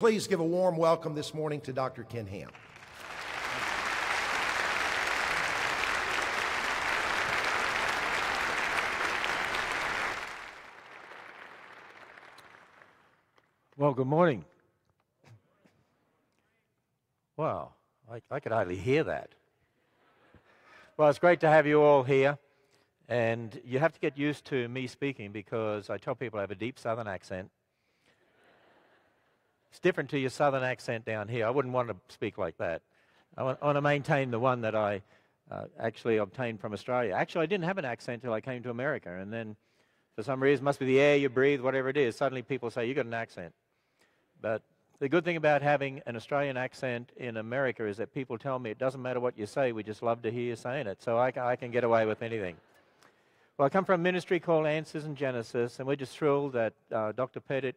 Please give a warm welcome this morning to Dr. Ken Ham. Well, good morning. Wow, I, I could hardly hear that. Well, it's great to have you all here. And you have to get used to me speaking because I tell people I have a deep southern accent. It's different to your southern accent down here. I wouldn't want to speak like that. I want, I want to maintain the one that I uh, actually obtained from Australia. Actually, I didn't have an accent until I came to America. And then, for some reason, must be the air you breathe, whatever it is, suddenly people say, you got an accent. But the good thing about having an Australian accent in America is that people tell me it doesn't matter what you say, we just love to hear you saying it. So I, I can get away with anything. Well, I come from a ministry called Answers in Genesis, and we're just thrilled that uh, Dr. Pettit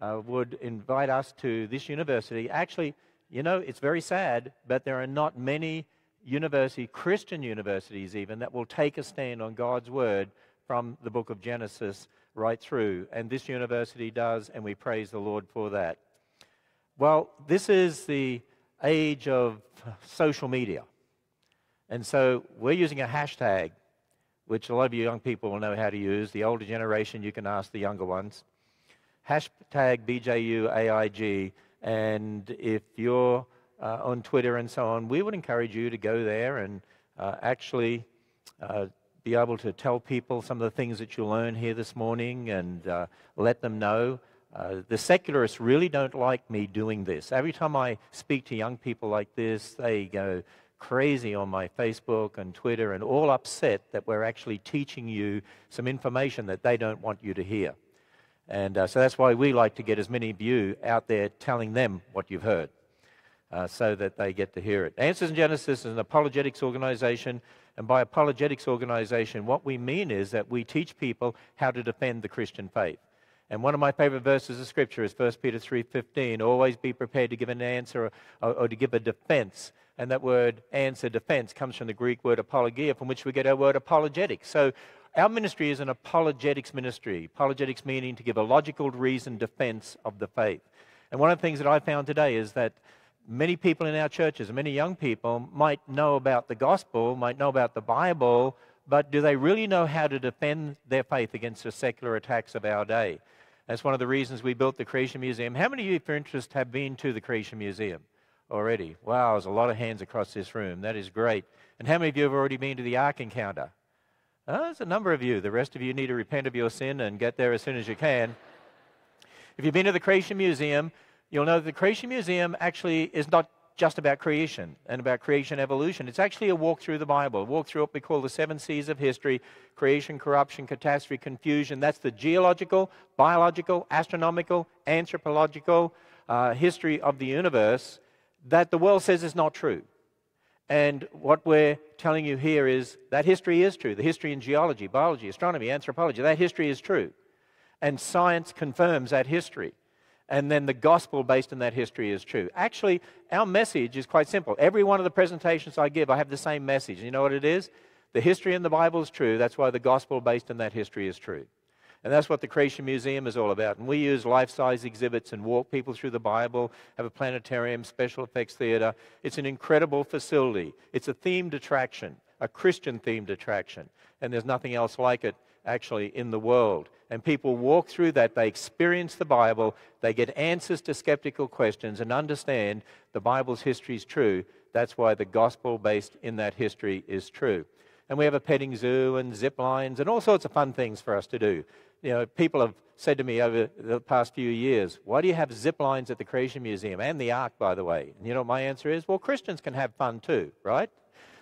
uh, would invite us to this university. Actually, you know, it's very sad, but there are not many university, Christian universities even, that will take a stand on God's word from the book of Genesis right through. And this university does, and we praise the Lord for that. Well, this is the age of social media. And so we're using a hashtag, which a lot of you young people will know how to use. The older generation, you can ask the younger ones. Hashtag BJUAIG. And if you're uh, on Twitter and so on, we would encourage you to go there and uh, actually uh, be able to tell people some of the things that you learn here this morning and uh, let them know. Uh, the secularists really don't like me doing this. Every time I speak to young people like this, they go crazy on my Facebook and Twitter and all upset that we're actually teaching you some information that they don't want you to hear. And uh, so that's why we like to get as many of you out there telling them what you've heard uh, so that they get to hear it. Answers in Genesis is an apologetics organization. And by apologetics organization, what we mean is that we teach people how to defend the Christian faith. And one of my favorite verses of Scripture is 1 Peter 3.15. Always be prepared to give an answer or, or, to give a defense. And that word answer, defense, comes from the Greek word apologia, from which we get our word apologetics. So our ministry is an apologetics ministry. Apologetics meaning to give a logical reason defense of the faith. And one of the things that I found today is that many people in our churches, many young people, might know about the gospel, might know about the Bible, but do they really know how to defend their faith against the secular attacks of our day? That's one of the reasons we built the Creation Museum. How many of you, for interest, have been to the Creation Museum already? Wow, there's a lot of hands across this room. That is great. And how many of you have already been to the Ark Encounter? Oh, there's a number of you. The rest of you need to repent of your sin and get there as soon as you can. If you've been to the Creation Museum, you'll know that the Creation Museum actually is not just about creation and about creation evolution. It's actually a walk through the Bible, a walk through what we call the seven C's of history creation, corruption, catastrophe, confusion. That's the geological, biological, astronomical, anthropological uh, history of the universe that the world says is not true. And what we're telling you here is that history is true. The history in geology, biology, astronomy, anthropology, that history is true. And science confirms that history. And then the gospel based on that history is true. Actually, our message is quite simple. Every one of the presentations I give, I have the same message. You know what it is? The history in the Bible is true. That's why the gospel based on that history is true. And that's what the Creation Museum is all about. And we use life size exhibits and walk people through the Bible, have a planetarium, special effects theater. It's an incredible facility. It's a themed attraction, a Christian themed attraction. And there's nothing else like it actually in the world. And people walk through that, they experience the Bible, they get answers to skeptical questions and understand the Bible's history is true. That's why the gospel based in that history is true. And we have a petting zoo and zip lines and all sorts of fun things for us to do you know, people have said to me over the past few years, why do you have zip lines at the Creation Museum and the Ark, by the way? And you know, my answer is, well, Christians can have fun too, right?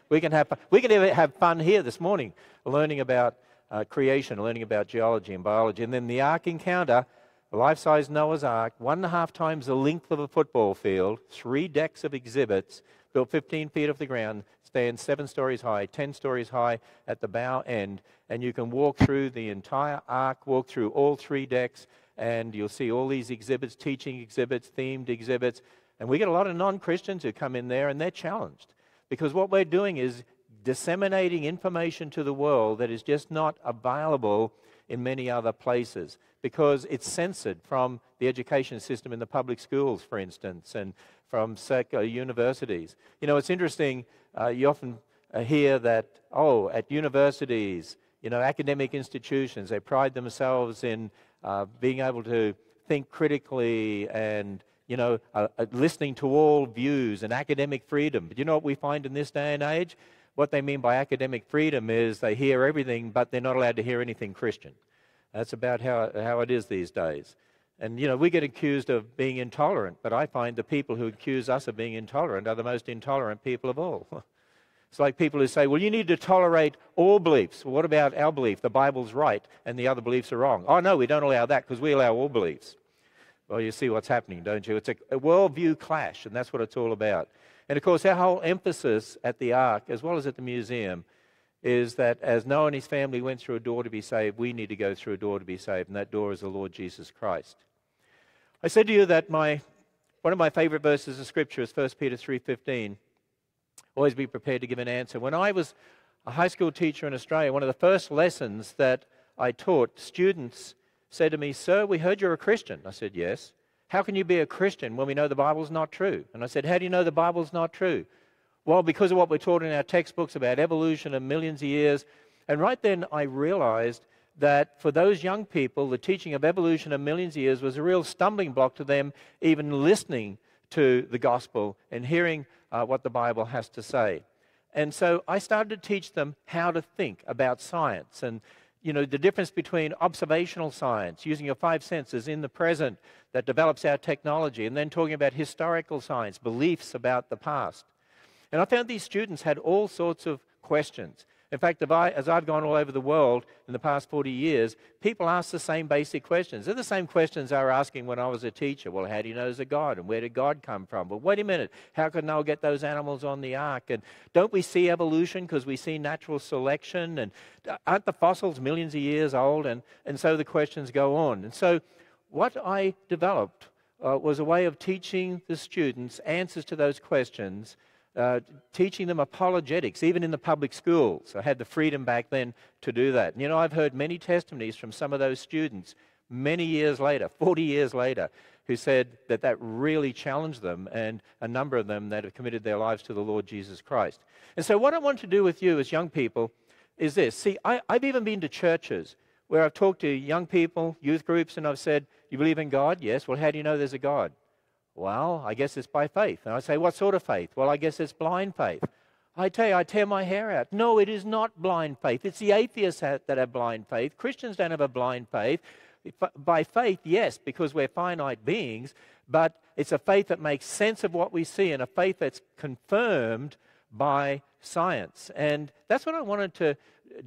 We can have, fun. we can even have fun here this morning, learning about uh, creation, learning about geology and biology. And then the Ark encounter, a life size Noah's Ark, one and a half times the length of a football field, three decks of exhibits, built 15 feet off the ground, stand seven stories high, 10 stories high at the bow end, and you can walk through the entire Ark, walk through all three decks, and you'll see all these exhibits, teaching exhibits, themed exhibits. And we get a lot of non Christians who come in there and they're challenged because what we're doing is disseminating information to the world that is just not available in many other places because it's censored from the education system in the public schools, for instance, and from secular universities. You know, it's interesting, uh, you often uh, hear that, oh, at universities, you know, academic institutions, they pride themselves in uh, being able to think critically and, you know, uh, uh, listening to all views and academic freedom. But you know what we find in this day and age? What they mean by academic freedom is they hear everything, but they're not allowed to hear anything Christian. That's about how, how it is these days. And, you know, we get accused of being intolerant, but I find the people who accuse us of being intolerant are the most intolerant people of all. it's like people who say, well, you need to tolerate all beliefs. Well, what about our belief? The Bible's right and the other beliefs are wrong. Oh, no, we don't allow that because we allow all beliefs. Well, you see what's happening, don't you? It's a, a worldview clash, and that's what it's all about. And of course, our whole emphasis at the Ark, as well as at the museum, is that as Noah and his family went through a door to be saved, we need to go through a door to be saved, and that door is the Lord Jesus Christ. I said to you that my, one of my favorite verses of Scripture is 1 Peter 3.15. Always be prepared to give an answer. When I was a high school teacher in Australia, one of the first lessons that I taught, students said to me, Sir, we heard you're a Christian. I said, Yes. How can you be a Christian when we know the Bible's not true? And I said, How do you know the Bible's not true? Well, because of what we're taught in our textbooks about evolution and millions of years. And right then I realized that for those young people, the teaching of evolution and millions of years was a real stumbling block to them even listening to the gospel and hearing uh, what the Bible has to say. And so I started to teach them how to think about science and you know the difference between observational science using your five senses in the present that develops our technology and then talking about historical science beliefs about the past and I found these students had all sorts of questions. In fact, I, as I've gone all over the world in the past 40 years, people ask the same basic questions. They're the same questions I was asking when I was a teacher. Well, how do you know there's a God? And where did God come from? Well, wait a minute. How could Noah get those animals on the ark? And don't we see evolution because we see natural selection? And aren't the fossils millions of years old? And, and so the questions go on. And so what I developed uh, was a way of teaching the students answers to those questions uh, teaching them apologetics, even in the public schools. I had the freedom back then to do that. And, you know, I've heard many testimonies from some of those students many years later, 40 years later, who said that that really challenged them, and a number of them that have committed their lives to the Lord Jesus Christ. And so, what I want to do with you as young people is this. See, I, I've even been to churches where I've talked to young people, youth groups, and I've said, You believe in God? Yes. Well, how do you know there's a God? Well, I guess it's by faith. And I say, What sort of faith? Well, I guess it's blind faith. I tell you, I tear my hair out. No, it is not blind faith. It's the atheists that have blind faith. Christians don't have a blind faith. By faith, yes, because we're finite beings, but it's a faith that makes sense of what we see and a faith that's confirmed by science. And that's what I wanted to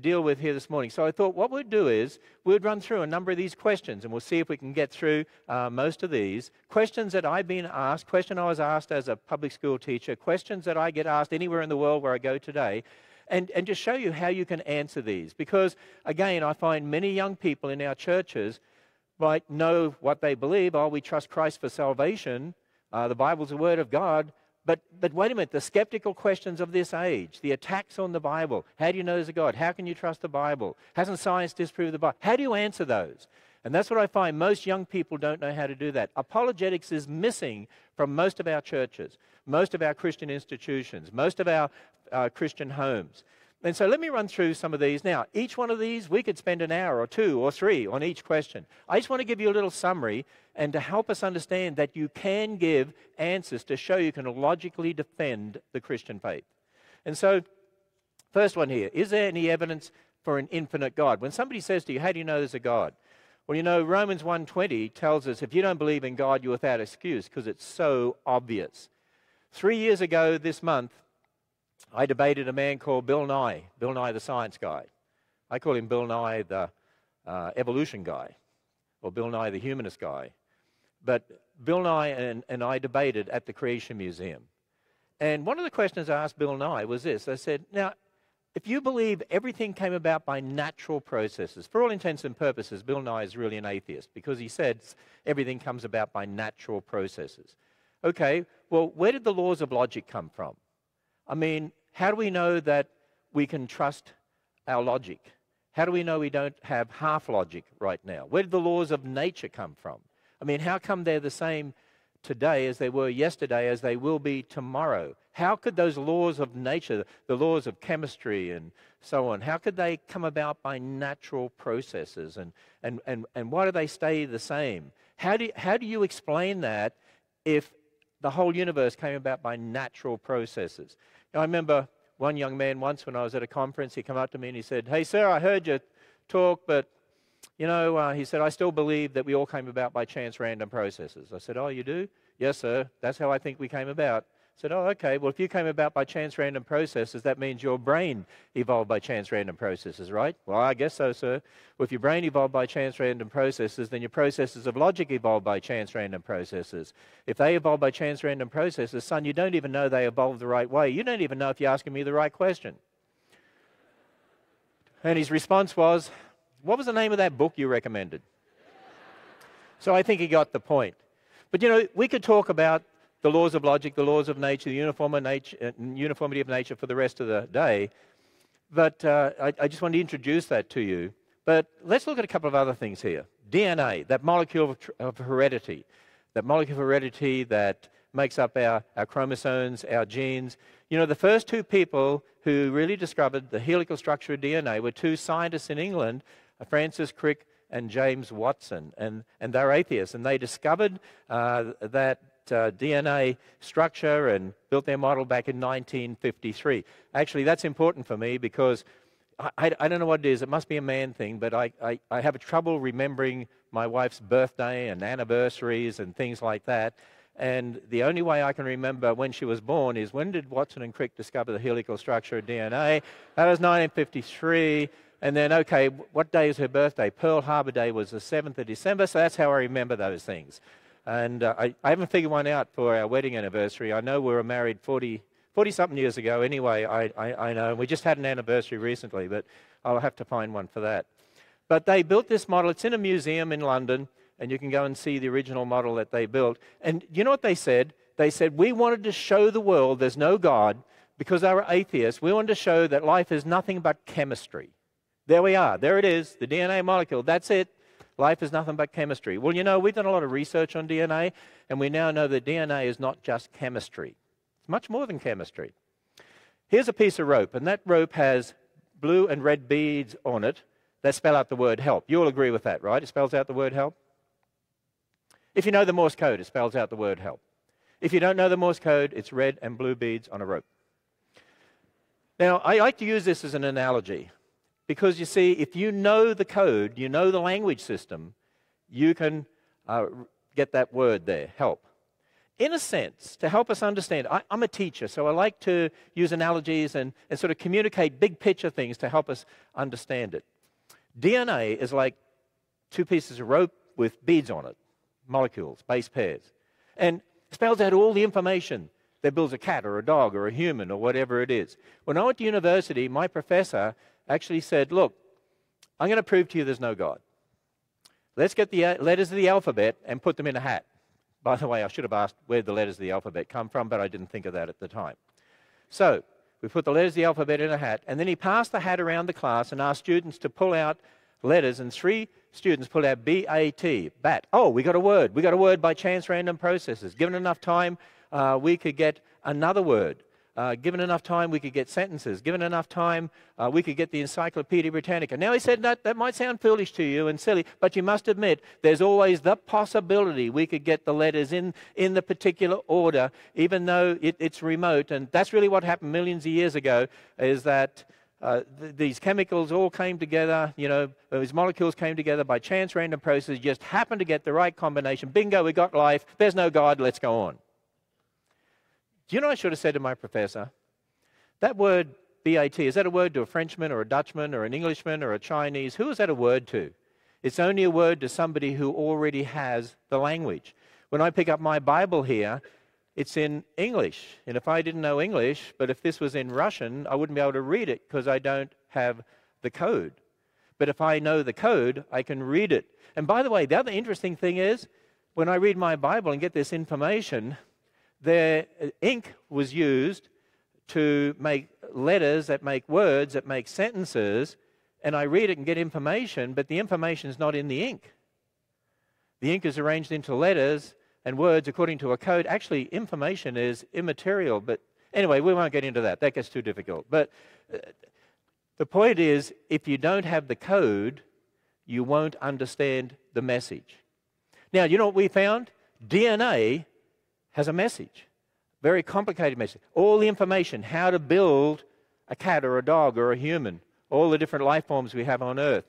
deal with here this morning. So I thought what we'd do is we'd run through a number of these questions and we'll see if we can get through uh, most of these. Questions that I've been asked, question I was asked as a public school teacher, questions that I get asked anywhere in the world where I go today. And, and just show you how you can answer these. Because, again, I find many young people in our churches might know what they believe. Oh, we trust Christ for salvation. Uh, the Bible's the Word of God. But, but wait a minute, the skeptical questions of this age, the attacks on the Bible. How do you know there's a God? How can you trust the Bible? Hasn't science disproved the Bible? How do you answer those? And that's what I find most young people don't know how to do that. Apologetics is missing from most of our churches, most of our Christian institutions, most of our uh, Christian homes. And so let me run through some of these. Now, each one of these, we could spend an hour or two or three on each question. I just want to give you a little summary and to help us understand that you can give answers to show you can logically defend the Christian faith. And so, first one here is there any evidence for an infinite God? When somebody says to you, How do you know there's a God? Well, you know, Romans 1:20 tells us if you don't believe in God, you're without excuse because it's so obvious. Three years ago this month, I debated a man called Bill Nye, Bill Nye the science guy. I call him Bill Nye the uh, evolution guy, or Bill Nye the humanist guy. But Bill Nye and, and I debated at the Creation Museum. And one of the questions I asked Bill Nye was this I said, Now, if you believe everything came about by natural processes, for all intents and purposes, Bill Nye is really an atheist because he says everything comes about by natural processes. Okay, well, where did the laws of logic come from? I mean, how do we know that we can trust our logic? How do we know we don't have half logic right now? Where did the laws of nature come from? I mean, how come they're the same today as they were yesterday as they will be tomorrow? How could those laws of nature, the laws of chemistry and so on, how could they come about by natural processes? And, and, and, and why do they stay the same? How do, how do you explain that if the whole universe came about by natural processes? I remember one young man once when I was at a conference, he came up to me and he said, Hey, sir, I heard you talk, but you know, uh, he said, I still believe that we all came about by chance random processes. I said, Oh, you do? Yes, sir. That's how I think we came about. Said, Oh, okay. Well, if you came about by chance random processes, that means your brain evolved by chance random processes, right? Well, I guess so, sir. Well, if your brain evolved by chance random processes, then your processes of logic evolved by chance random processes. If they evolved by chance random processes, son, you don't even know they evolved the right way. You don't even know if you're asking me the right question. And his response was, what was the name of that book you recommended? So I think he got the point. But you know, we could talk about the laws of logic, the laws of nature, the uniform nature, uh, uniformity of nature for the rest of the day. But uh, I, I, just want to introduce that to you. But let's look at a couple of other things here. DNA, that molecule of, of heredity, that molecule of heredity that makes up our, our chromosomes, our genes. You know, the first two people who really discovered the helical structure of DNA were two scientists in England Francis Crick and James Watson, and, and they're atheists, and they discovered uh, that uh, DNA structure and built their model back in 1953. Actually, that's important for me because I, I, I, don't know what it is. It must be a man thing, but I, I, I have a trouble remembering my wife's birthday and anniversaries and things like that. And the only way I can remember when she was born is when did Watson and Crick discover the helical structure of DNA? That was 1953. And then, okay, what day is her birthday? Pearl Harbor Day was the 7th of December, so that's how I remember those things. And uh, I, I, haven't figured one out for our wedding anniversary. I know we were married 40, 40 something years ago anyway, I, I, I know. We just had an anniversary recently, but I'll have to find one for that. But they built this model. It's in a museum in London, and you can go and see the original model that they built. And you know what they said? They said, We wanted to show the world there's no God because they were atheists. We wanted to show that life is nothing but chemistry. There we are. There it is, the DNA molecule. That's it. Life is nothing but chemistry. Well, you know, we've done a lot of research on DNA, and we now know that DNA is not just chemistry, it's much more than chemistry. Here's a piece of rope, and that rope has blue and red beads on it that spell out the word help. You'll agree with that, right? It spells out the word help. If you know the Morse code, it spells out the word help. If you don't know the Morse code, it's red and blue beads on a rope. Now, I like to use this as an analogy. Because you see, if you know the code, you know the language system, you can uh, get that word there, help. In a sense, to help us understand, I, am a teacher, so I like to use analogies and, and sort of communicate big picture things to help us understand it. DNA is like two pieces of rope with beads on it, molecules, base pairs. And spells out all the information that builds a cat or a dog or a human or whatever it is. When I went to university, my professor actually said, Look, I'm going to prove to you there's no God. Let's get the uh, letters of the alphabet and put them in a hat. By the way, I should have asked where the letters of the alphabet come from, but I didn't think of that at the time. So, we put the letters of the alphabet in a hat, and then he passed the hat around the class and asked students to pull out letters, and three students pulled out B A T, bat. Oh, we got a word. We got a word by chance random processes. Given enough time, uh, we could get another word. Uh, given enough time, we could get sentences. Given enough time, uh, we could get the Encyclopedia Britannica. Now, he said that, that might sound foolish to you and silly, but you must admit there's always the possibility we could get the letters in, in the particular order, even though it, it's remote. And that's really what happened millions of years ago, is that uh, th- these chemicals all came together, you know, these molecules came together by chance random process, just happened to get the right combination. Bingo, we got life. There's no God, let's go on. Do you know I should have said to my professor? That word BAT, is that a word to a Frenchman or a Dutchman or an Englishman or a Chinese? Who is that a word to? It's only a word to somebody who already has the language. When I pick up my Bible here, it's in English. And if I didn't know English, but if this was in Russian, I wouldn't be able to read it because I don't have the code. But if I know the code, I can read it. And by the way, the other interesting thing is when I read my Bible and get this information, their uh, ink was used to make letters that make words, that make sentences, and I read it and get information, but the information is not in the ink. The ink is arranged into letters and words according to a code. Actually, information is immaterial, but anyway, we won't get into that. That gets too difficult. But uh, the point is, if you don't have the code, you won't understand the message. Now, you know what we found? DNA has a message, very complicated message. All the information, how to build a cat or a dog or a human, all the different life forms we have on Earth.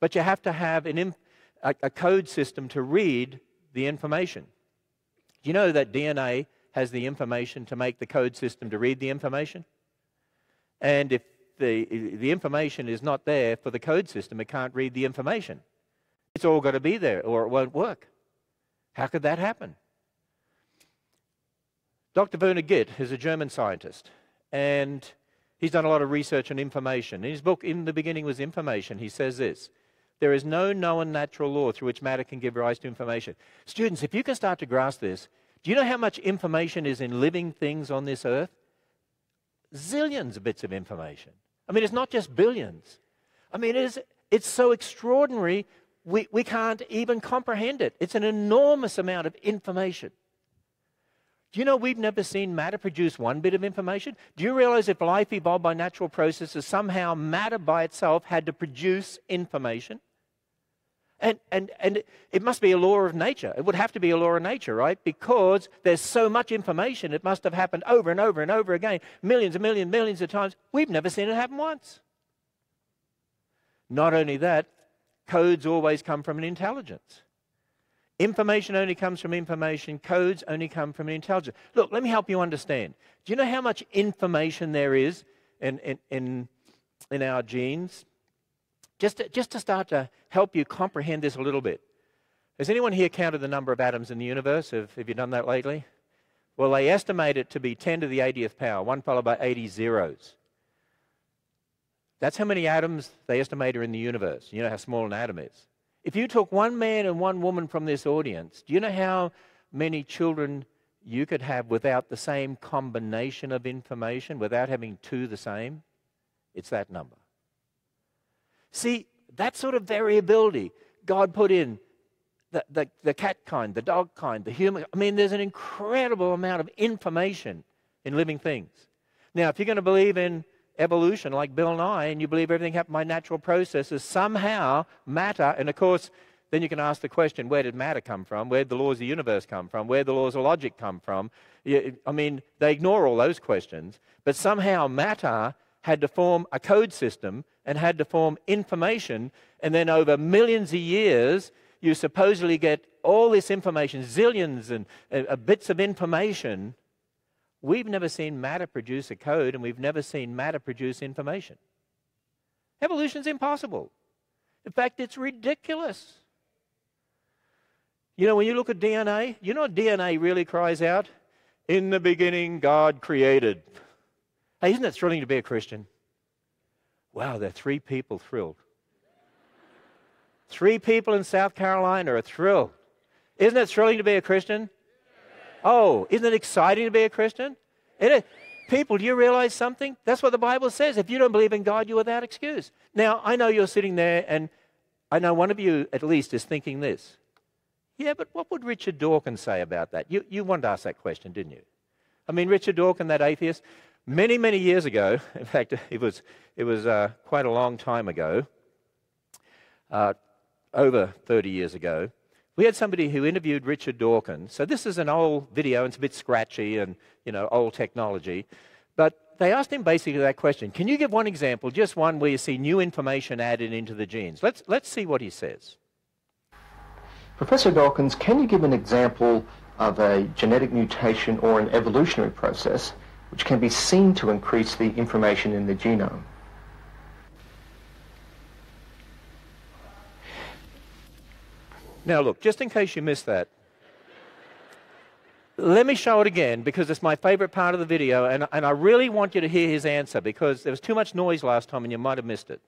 But you have to have an, a, a code system to read the information. Do you know that DNA has the information to make the code system to read the information? And if the, the information is not there for the code system, it can't read the information. It's all got to be there or it won't work. How could that happen? Dr. Werner Gitt is a German scientist, and he's done a lot of research on information. In his book, In the Beginning Was Information, he says this There is no known natural law through which matter can give rise to information. Students, if you can start to grasp this, do you know how much information is in living things on this earth? Zillions of bits of information. I mean, it's not just billions. I mean, it is, it's so extraordinary, we, we can't even comprehend it. It's an enormous amount of information. Do you know we've never seen matter produce one bit of information? Do you realize if life evolved by natural processes, somehow matter by itself had to produce information? And, and, and it must be a law of nature. It would have to be a law of nature, right? Because there's so much information, it must have happened over and over and over again, millions and millions, and millions of times. We've never seen it happen once. Not only that, codes always come from an intelligence. Information only comes from information, codes only come from intelligence. Look, let me help you understand. Do you know how much information there is in, in, in, in our genes? Just to, just to start to help you comprehend this a little bit. Has anyone here counted the number of atoms in the universe? Have, have you done that lately? Well, they estimate it to be 10 to the 80th power, one followed by 80 zeros. That's how many atoms they estimate are in the universe. You know how small an atom is. If you took one man and one woman from this audience, do you know how many children you could have without the same combination of information, without having two the same? It's that number. See, that sort of variability God put in the, the, the cat kind, the dog kind, the human. I mean, there's an incredible amount of information in living things. Now, if you're going to believe in evolution like Bill Nye and you believe everything happened by natural processes, somehow matter, and of course, then you can ask the question where did matter come from? Where did the laws of the universe come from? Where did the laws of logic come from? I mean, they ignore all those questions, but somehow matter had to form a code system and had to form information. And then over millions of years, you supposedly get all this information, zillions and uh, bits of information. We've never seen matter produce a code, and we've never seen matter produce information. Evolution's impossible. In fact, it's ridiculous. You know, when you look at DNA, you know DNA really cries out? In the beginning, God created. Hey, isn't it thrilling to be a Christian? Wow, there are three people thrilled. Three people in South Carolina are thrilled. Isn't it thrilling to be a Christian? Oh, isn't it exciting to be a Christian? People, do you realize something? That's what the Bible says. If you don't believe in God, you're without excuse. Now, I know you're sitting there, and I know one of you at least is thinking this. Yeah, but what would Richard Dawkins say about that? You, you wanted to ask that question, didn't you? I mean, Richard Dawkins, that atheist, Many, many years ago, in fact, it was, it was uh, quite a long time ago, uh, over 30 years ago, we had somebody who interviewed Richard Dawkins. So this is an old video, and it's a bit scratchy and, you know, old technology. But they asked him basically that question Can you give one example, just one where you see new information added into the genes? Let's, let's see what he says. Professor Dawkins, can you give an example of a genetic mutation or an evolutionary process which can be seen to increase the information in the genome. Now look, just in case you missed that, let me show it again because it's my favorite part of the video and, and I really want you to hear his answer because there was too much noise last time and you might have missed it.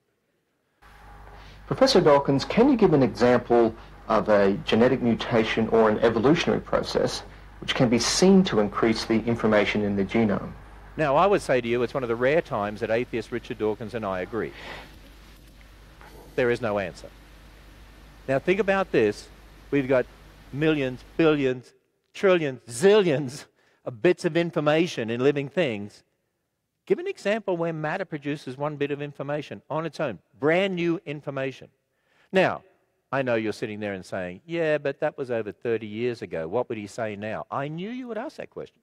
Professor Dawkins, can you give an example of a genetic mutation or an evolutionary process which can be seen to increase the information in the genome. Now, I would say to you, it's one of the rare times that atheist Richard Dawkins and I agree. there is no answer. Now, think about this. We've got millions, billions, trillions, zillions of bits of information in living things. Give an example where matter produces one bit of information on its own, brand new information. Now, I know you're sitting there and saying, yeah, but that was over 30 years ago. What would he say now? I knew you would ask that question.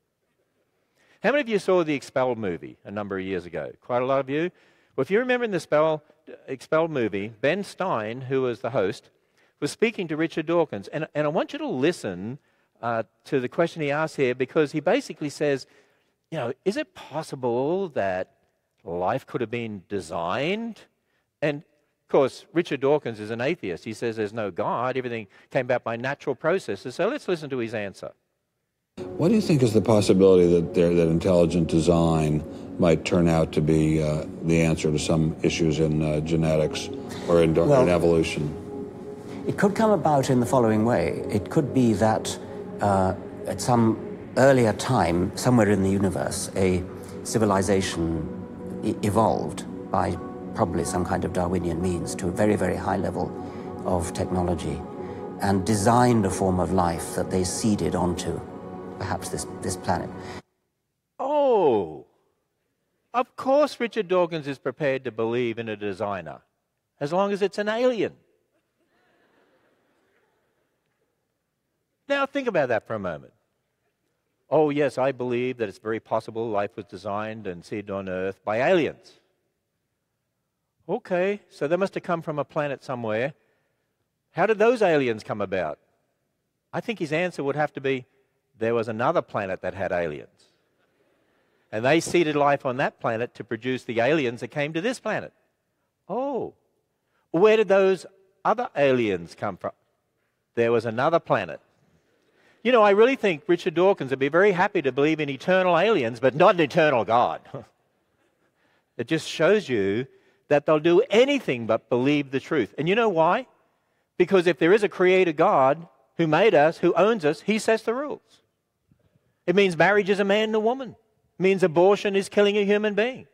How many of you saw the Expelled movie a number of years ago? Quite a lot of you. Well, if you remember in the Expelled, Expelled movie, Ben Stein, who was the host, was speaking to Richard Dawkins. And, and I want you to listen uh, to the question he asks here because he basically says, you know, is it possible that life could have been designed? And of course, Richard Dawkins is an atheist. He says there's no God, everything came about by natural processes. So let's listen to his answer. What do you think is the possibility that there, that intelligent design might turn out to be uh, the answer to some issues in uh, genetics or in, well, in evolution? It could come about in the following way. It could be that uh, at some earlier time, somewhere in the universe, a civilization e- evolved by probably some kind of Darwinian means to a very, very high level of technology and designed a form of life that they seeded onto perhaps this, this planet. Oh, of course Richard Dawkins is prepared to believe in a designer, as long as it's an alien. Now, think about that for a moment. Oh, yes, I believe that it's very possible life was designed and seeded on Earth by aliens. Okay, so they must have come from a planet somewhere. How did those aliens come about? I think his answer would have to be there was another planet that had aliens. And they seeded life on that planet to produce the aliens that came to this planet. Oh, where did those other aliens come from? There was another planet you know, I really think Richard Dawkins would be very happy to believe in eternal aliens, but not an eternal God. it just shows you that they'll do anything but believe the truth. And you know why? Because if there is a creator God who made us, who owns us, he sets the rules. It means marriage is a man and a woman. It means abortion is killing a human being.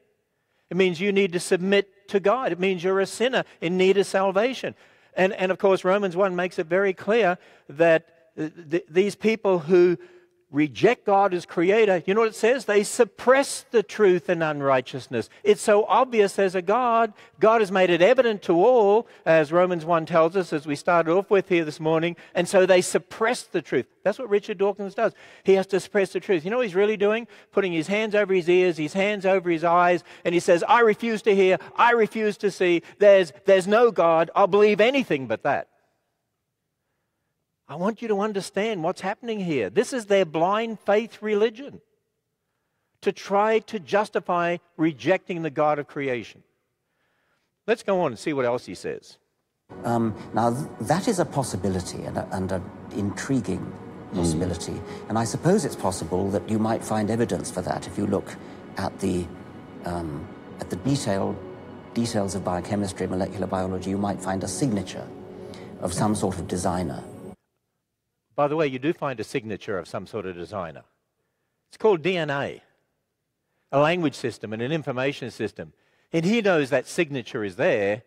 It means you need to submit to God. It means you're a sinner in need of salvation. And, and of course, Romans 1 makes it very clear that th- these people who reject God as creator, you know what it says? They suppress the truth and unrighteousness. It's so obvious there's a God. God has made it evident to all, as Romans 1 tells us, as we started off with here this morning. And so they suppress the truth. That's what Richard Dawkins does. He has to suppress the truth. You know what he's really doing? Putting his hands over his ears, his hands over his eyes, and he says, I refuse to hear, I refuse to see. There's, there's no God. I'll believe anything but that. I want you to understand what's happening here. This is their blind faith religion to try to justify rejecting the God of creation. Let's go on and see what else he says. Um, now, that is a possibility and, a, and an intriguing possibility. Mm. And I suppose it's possible that you might find evidence for that if you look at the, um, at the detailed details of biochemistry, molecular biology. You might find a signature of some sort of designer by the way, you do find a signature of some sort of designer. It's called DNA, a language system and an information system. And he knows that signature is there,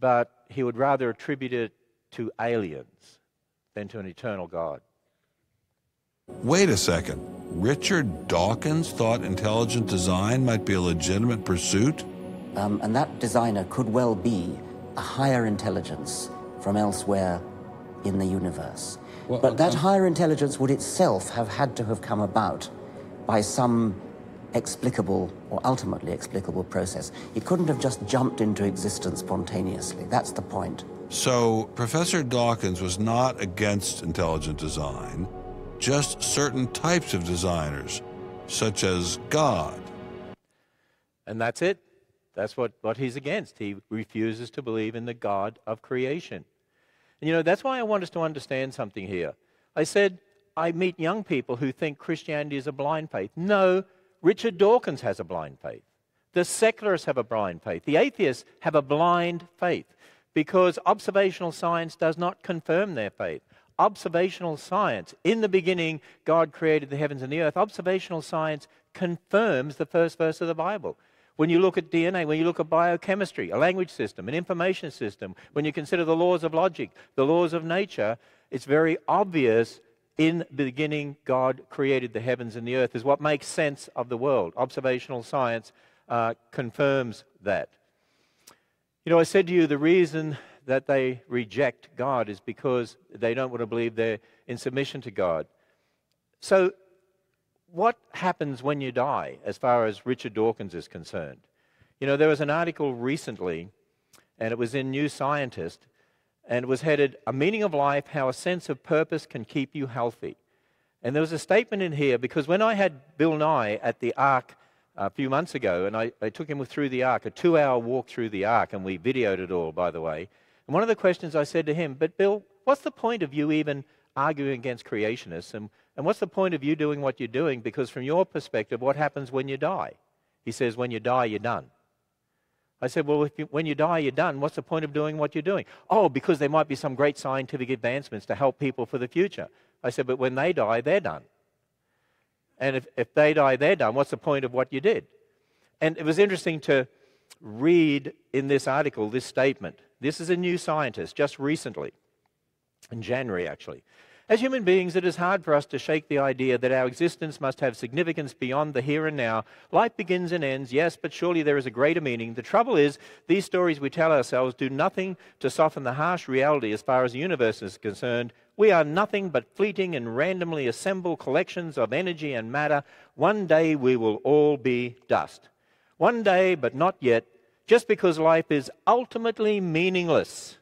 but he would rather attribute it to aliens than to an eternal God. Wait a second. Richard Dawkins thought intelligent design might be a legitimate pursuit? Um, and that designer could well be a higher intelligence from elsewhere in the universe. Well, but that um, higher intelligence would itself have had to have come about by some explicable or ultimately explicable process. It couldn't have just jumped into existence spontaneously. That's the point. So, Professor Dawkins was not against intelligent design, just certain types of designers, such as God. And that's it. That's what, what he's against. He refuses to believe in the God of creation. And you know, that's why I want us to understand something here. I said, I meet young people who think Christianity is a blind faith. No, Richard Dawkins has a blind faith. The secularists have a blind faith. The atheists have a blind faith because observational science does not confirm their faith. Observational science, in the beginning, God created the heavens and the earth. Observational science confirms the first verse of the Bible. When you look at DNA, when you look at biochemistry, a language system, an information system, when you consider the laws of logic, the laws of nature, it's very obvious in the beginning God created the heavens and the earth, is what makes sense of the world. Observational science uh, confirms that. You know, I said to you the reason that they reject God is because they don't want to believe they're in submission to God. So, what happens when you die, as far as Richard Dawkins is concerned? You know, there was an article recently, and it was in New Scientist, and it was headed A Meaning of Life How a Sense of Purpose Can Keep You Healthy. And there was a statement in here because when I had Bill Nye at the Ark uh, a few months ago, and I, I took him through the Ark, a two hour walk through the Ark, and we videoed it all, by the way. And one of the questions I said to him, But Bill, what's the point of you even arguing against creationists? And, and what's the point of you doing what you're doing? Because from your perspective, what happens when you die? He says, When you die, you're done. I said, Well, you, when you die, you're done. What's the point of doing what you're doing? Oh, because there might be some great scientific advancements to help people for the future. I said, But when they die, they're done. And if, if they die, they're done. What's the point of what you did? And it was interesting to read in this article this statement. This is a new scientist, just recently, in January actually. As human beings, it is hard for us to shake the idea that our existence must have significance beyond the here and now. Life begins and ends, yes, but surely there is a greater meaning. The trouble is, these stories we tell ourselves do nothing to soften the harsh reality as far as the universe is concerned. We are nothing but fleeting and randomly assembled collections of energy and matter. One day we will all be dust. One day, but not yet, just because life is ultimately meaningless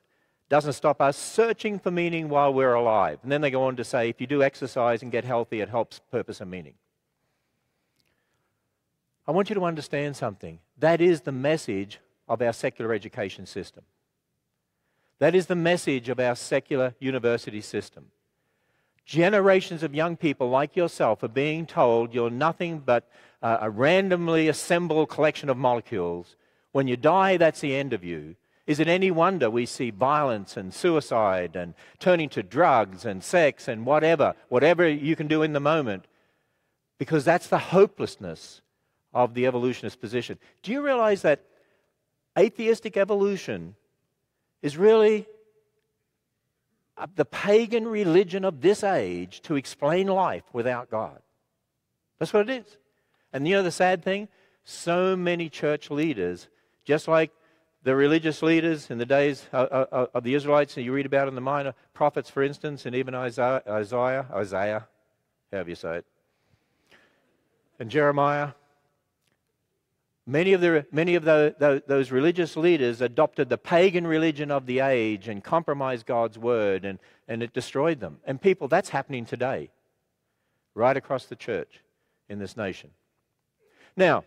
doesn't stop us searching for meaning while we're alive. And then they go on to say if you do exercise and get healthy, it helps purpose and meaning. I want you to understand something. That is the message of our secular education system. That is the message of our secular university system. Generations of young people like yourself are being told you're nothing but uh, a randomly assembled collection of molecules. When you die, that's the end of you. Is it any wonder we see violence and suicide and turning to drugs and sex and whatever, whatever you can do in the moment? Because that's the hopelessness of the evolutionist position. Do you realize that atheistic evolution is really uh, the pagan religion of this age to explain life without God. That's what it is. And you know the sad thing? So many church leaders, just like the religious leaders in the days uh, uh, uh, of the Israelites, and you read about in the minor prophets, for instance, and even Isaiah, Isaiah, Isaiah, however you say it, and Jeremiah, Many of, the, many of the, the, those religious leaders adopted the pagan religion of the age and compromised God's word, and, and it destroyed them. And people, that's happening today, right across the church in this nation. Now,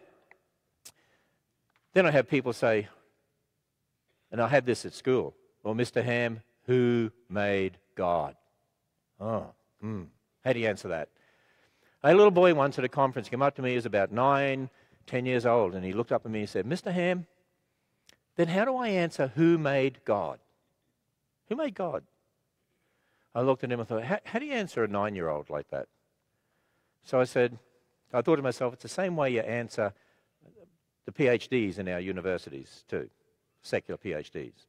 then I have people say, and I had this at school, well, Mr. Ham, who made God? Oh, hmm. How do you answer that? A little boy once at a conference came up to me, he was about nine, ten years old, and he looked up at me and said, Mr. Ham, then how do I answer who made God? Who made God? I looked at him and thought, how, how do you answer a nine year old like that? So I said, I thought to myself, it's the same way you answer the PhDs in our universities, too, secular PhDs.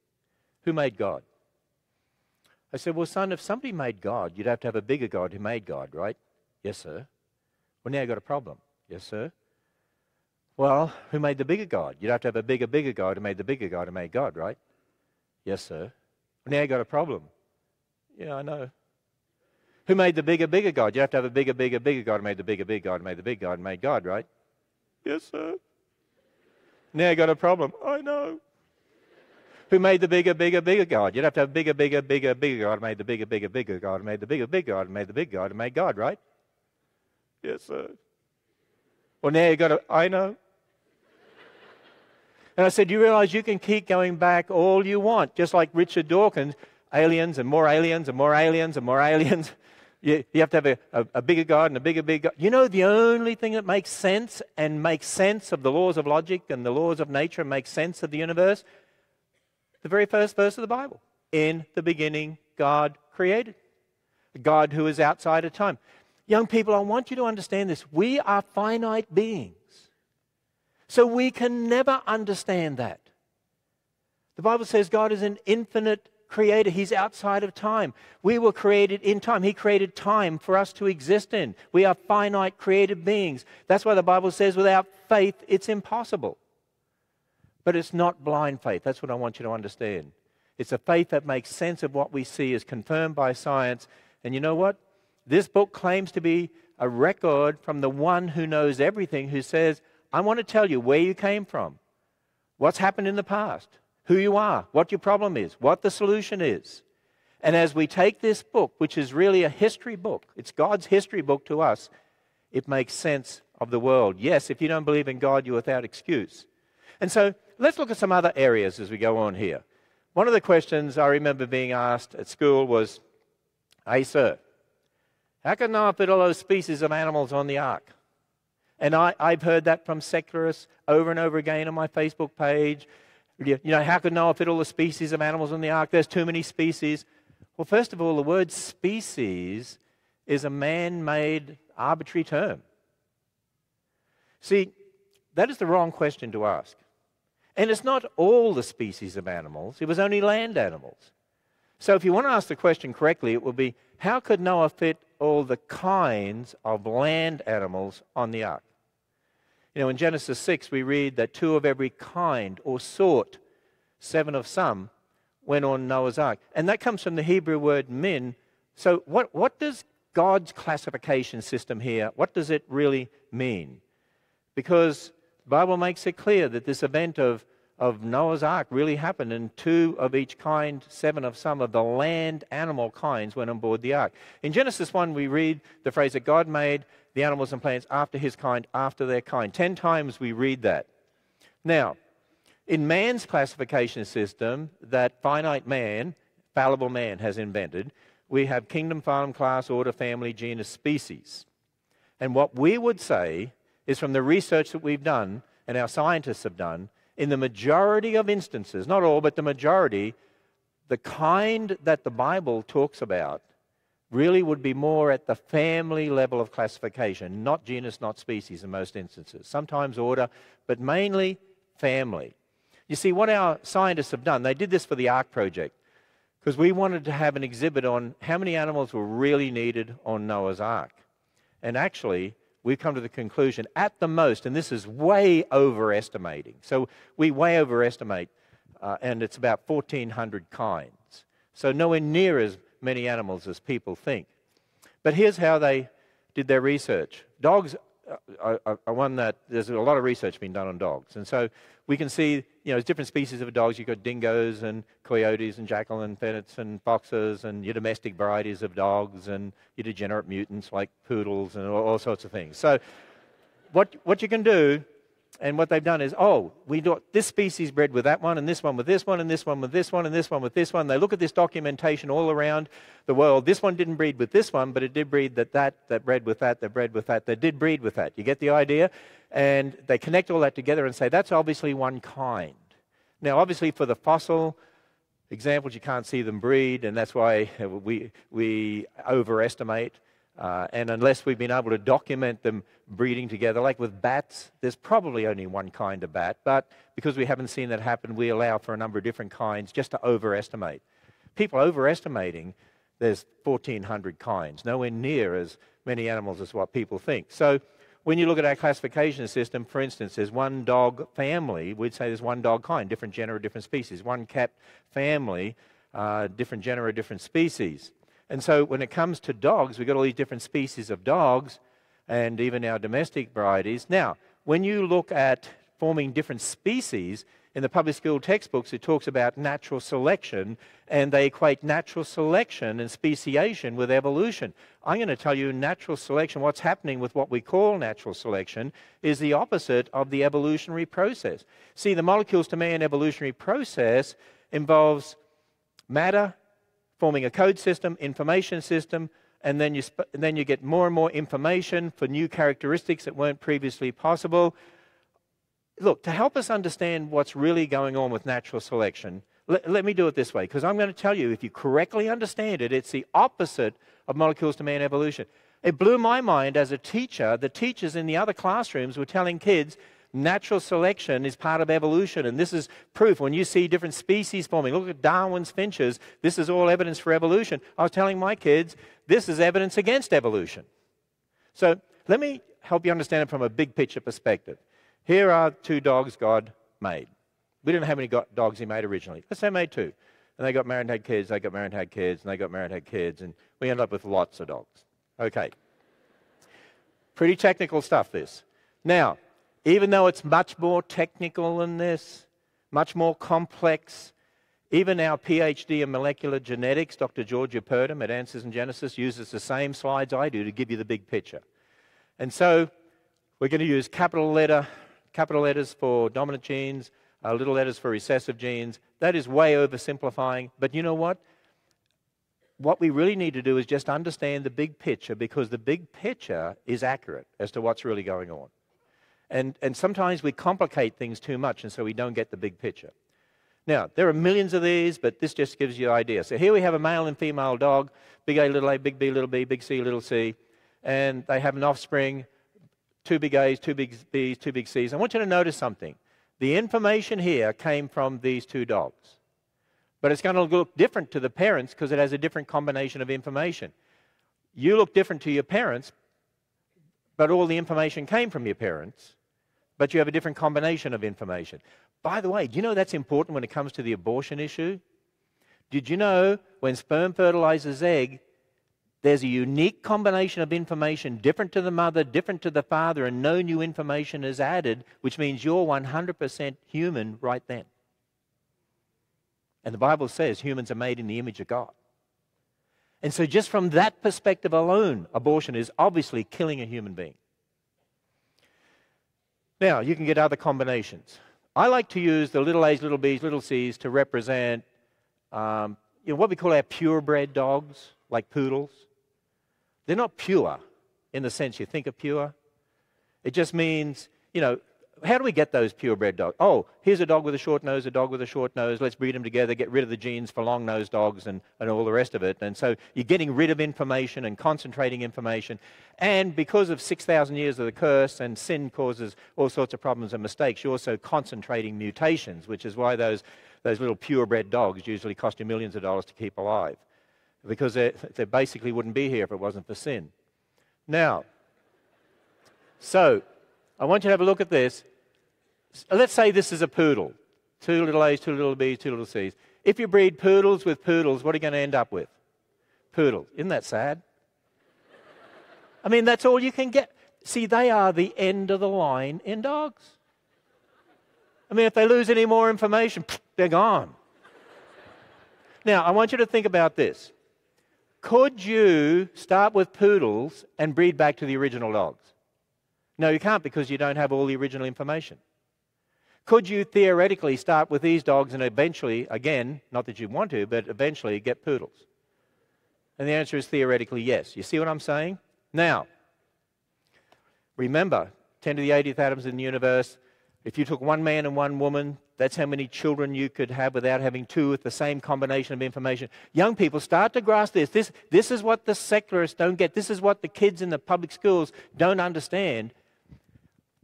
Who made God? I said, Well, son, if somebody made God, you'd have to have a bigger God who made God, right? Yes, sir. Well, now you've got a problem. Yes, sir. Well, who made the bigger God? You'd have to have a bigger, bigger God who made the bigger God who made God, right? Yes, sir. Now you got a problem. Yeah, I know. Who made the bigger, bigger God? You have to have a bigger, bigger, bigger God who made the bigger, bigger God who made the big God who made God, right? Yes, sir. Now you got a problem. I know. Who made the bigger, bigger, bigger God? You'd have to have bigger, bigger, bigger, bigger God made the bigger, bigger, bigger God made the bigger, bigger God made the big God who made God, right? Yes, sir. Well, now you got to, I know. And I said, You realize you can keep going back all you want, just like Richard Dawkins, aliens and more aliens and more aliens and more aliens. You, you have to have a, a, a, bigger God and a bigger, bigger God. You know, the only thing that makes sense and makes sense of the laws of logic and the laws of nature and makes sense of the universe? The very first verse of the Bible. In the beginning, God created. God who is outside of time. Young people, I want you to understand this. We are finite beings. So we can never understand that. The Bible says God is an infinite creator. He's outside of time. We were created in time. He created time for us to exist in. We are finite created beings. That's why the Bible says without faith, it's impossible. But it's not blind faith. That's what I want you to understand. It's a faith that makes sense of what we see, is confirmed by science. And you know what? This book claims to be a record from the one who knows everything, who says, I want to tell you where you came from, what's happened in the past, who you are, what your problem is, what the solution is. And as we take this book, which is really a history book, it's God's history book to us, it makes sense of the world. Yes, if you don't believe in God, you're without excuse. And so let's look at some other areas as we go on here. One of the questions I remember being asked at school was, Hey, sir, how can Noah fit all those species of animals on the ark? And I, have heard that from secularists over and over again on my Facebook page. You know, how could Noah fit all the species of animals on the ark? There's too many species. Well, first of all, the word species is a man made arbitrary term. See, that is the wrong question to ask. And it's not all the species of animals, it was only land animals. So if you want to ask the question correctly, it would be how could Noah fit all the kinds of land animals on the ark? You know, in Genesis 6, we read that two of every kind or sort, seven of some, went on Noah's ark. And that comes from the Hebrew word min. So, what, what does God's classification system here, what does it really mean? Because the Bible makes it clear that this event of, of Noah's ark really happened, and two of each kind, seven of some of the land animal kinds went on board the ark. In Genesis 1, we read the phrase that God made the animals and plants after his kind, after their kind. Ten times we read that. Now, in man's classification system, that finite man, fallible man, has invented, we have kingdom, phylum, class, order, family, genus, species. And what we would say is from the research that we've done and our scientists have done, in the majority of instances, not all, but the majority, the kind that the Bible talks about really would be more at the family level of classification, not genus, not species in most instances. Sometimes order, but mainly family. You see, what our scientists have done, they did this for the ARK project because we wanted to have an exhibit on how many animals were really needed on Noah's Ark. And actually, we've come to the conclusion at the most, and this is way overestimating. So we way overestimate, uh, and it's about 1,400 kinds. So nowhere near as many animals as people think. But here's how they did their research. Dogs are, are, are one that there's a lot of research being done on dogs. And so we can see, you know, different species of dogs. You've got dingoes and coyotes and jackal and fennecs and foxes and your domestic varieties of dogs and your degenerate mutants like poodles and all, all sorts of things. So what, what you can do and what they've done is, oh, we got this species bred with that one, and this one with this one, and this one with this one, and this one with this one. They look at this documentation all around the world. This one didn't breed with this one, but it did breed that that, that bred with that, that bred with that, that did breed with that. You get the idea? And they connect all that together and say, that's obviously one kind. Now, obviously, for the fossil examples, you can't see them breed, and that's why we, we overestimate uh, and unless we've been able to document them breeding together, like with bats, there's probably only one kind of bat, but because we haven't seen that happen, we allow for a number of different kinds just to overestimate. People overestimating, there's 1,400 kinds, nowhere near as many animals as what people think. So when you look at our classification system, for instance, there's one dog family, we'd say there's one dog kind, different genera, different species. One cat family, uh, different genera, different species. And so when it comes to dogs, we've got all these different species of dogs and even our domestic varieties. Now, when you look at forming different species, in the public school textbooks, it talks about natural selection, and they equate natural selection and speciation with evolution. I'm going to tell you natural selection, what's happening with what we call natural selection, is the opposite of the evolutionary process. See, the molecules to man evolutionary process involves matter forming a code system, information system, and then you, and then you get more and more information for new characteristics that weren't previously possible. Look, to help us understand what's really going on with natural selection, let me do it this way, because I'm going to tell you if you correctly understand it, it's the opposite of molecules to man evolution. It blew my mind as a teacher. The teachers in the other classrooms were telling kids Natural selection is part of evolution, and this is proof. When you see different species forming, look at Darwin's finches, this is all evidence for evolution. I was telling my kids, this is evidence against evolution. So let me help you understand it from a big picture perspective. Here are two dogs God made. We didn't have any dogs he made originally. Let's say made two. And they got married and had kids, they got married and had kids, and they got married and had kids, and we ended up with lots of dogs. Okay. Pretty technical stuff, this. Now, even though it's much more technical than this, much more complex, even our PhD in molecular genetics, Dr. Georgia Purdom at Answers in Genesis, uses the same slides I do to give you the big picture. And so we're going to use capital letter, capital letters for dominant genes, uh, little letters for recessive genes. That is way oversimplifying. But you know what? What we really need to do is just understand the big picture because the big picture is accurate as to what's really going on. And, and sometimes we complicate things too much, and so we don't get the big picture. Now, there are millions of these, but this just gives you an idea. So here we have a male and female dog, big A, little a, big B, little b, big C, little c, and they have an offspring, two big A's, two big B's, two big C's. I want you to notice something. The information here came from these two dogs. But it's going to look different to the parents because it has a different combination of information. You look different to your parents, but all the information came from your parents, but you have a different combination of information. By the way, do you know that's important when it comes to the abortion issue? Did you know when sperm fertilizes egg, there's a unique combination of information different to the mother, different to the father, and no new information is added, which means you're 100% human right then. And the Bible says humans are made in the image of God. And so, just from that perspective alone, abortion is obviously killing a human being. Now, you can get other combinations. I like to use the little a's, little b's, little c's to represent um, you know, what we call our purebred dogs, like poodles. They're not pure in the sense you think of pure. It just means, you know, how do we get those purebred dogs? Oh, here's a dog with a short nose, a dog with a short nose. Let's breed them together, get rid of the genes for long nosed dogs and, and all the rest of it. And so you're getting rid of information and concentrating information. And because of 6,000 years of the curse and sin causes all sorts of problems and mistakes, you're also concentrating mutations, which is why those, those little purebred dogs usually cost you millions of dollars to keep alive because they, they basically wouldn't be here if it wasn't for sin. Now, so I want you to have a look at this. Uh, let's say this is a poodle. Two little A's, two little B's, two little C's. If you breed poodles with poodles, what are you going to end up with? Poodles. Isn't that sad? I mean, that's all you can get. See, they are the end of the line in dogs. I mean, if they lose any more information, they're gone. Now, I want you to think about this. Could you start with poodles and breed back to the original dogs? No, you can't because you don't have all the original information. Could you theoretically start with these dogs and eventually, again, not that you want to, but eventually get poodles? And the answer is theoretically yes. You see what I'm saying? Now, remember 10 to the 80th atoms in the universe. If you took one man and one woman, that's how many children you could have without having two with the same combination of information. Young people start to grasp this. This, this is what the secularists don't get. This is what the kids in the public schools don't understand.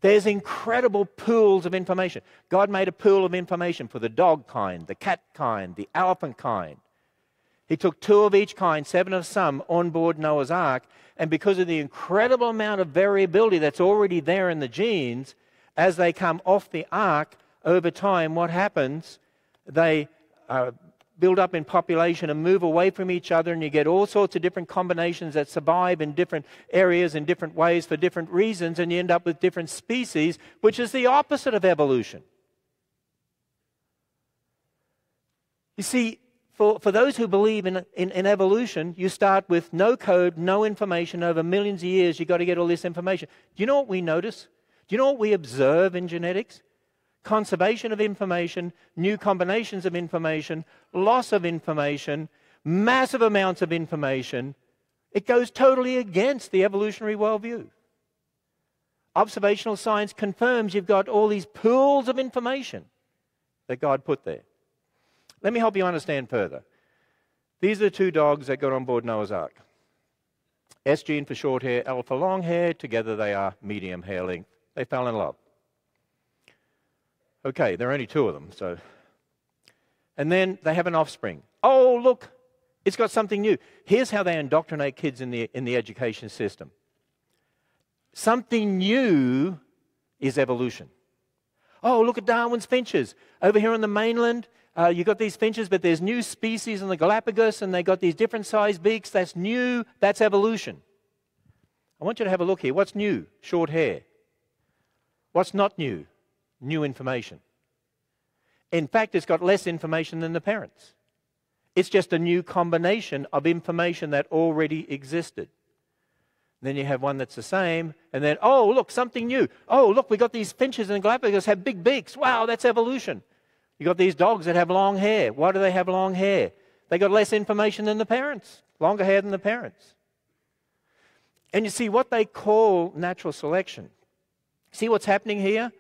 There's incredible pools of information. God made a pool of information for the dog kind, the cat kind, the elephant kind. He took two of each kind, seven of some, on board Noah's Ark. And because of the incredible amount of variability that's already there in the genes, as they come off the ark, over time, what happens? They uh, build up in population and move away from each other, and you get all sorts of different combinations that survive in different areas in different ways for different reasons, and you end up with different species, which is the opposite of evolution. You see, for, for those who believe in, in, in, evolution, you start with no code, no information. Over millions of years, you've got to get all this information. Do you know what we notice? Do you know what we observe in genetics? Conservation of information, new combinations of information, loss of information, massive amounts of information. It goes totally against the evolutionary worldview. Observational science confirms you've got all these pools of information that God put there. Let me help you understand further. These are the two dogs that got on board Noah's Ark. S gene for short hair, L for long hair. Together they are medium hair length. They fell in love. Okay, there are only two of them, so. And then they have an offspring. Oh, look, it's got something new. Here's how they indoctrinate kids in the, in the education system something new is evolution. Oh, look at Darwin's finches. Over here on the mainland, uh, you've got these finches, but there's new species in the Galapagos, and they've got these different sized beaks. That's new. That's evolution. I want you to have a look here. What's new? Short hair. What's not new? New information. In fact, it's got less information than the parents. It's just a new combination of information that already existed. Then you have one that's the same, and then, oh, look, something new. Oh, look, we got these finches in Galapagos have big beaks. Wow, that's evolution. You got these dogs that have long hair. Why do they have long hair? They got less information than the parents, longer hair than the parents. And you see what they call natural selection. See what's happening here?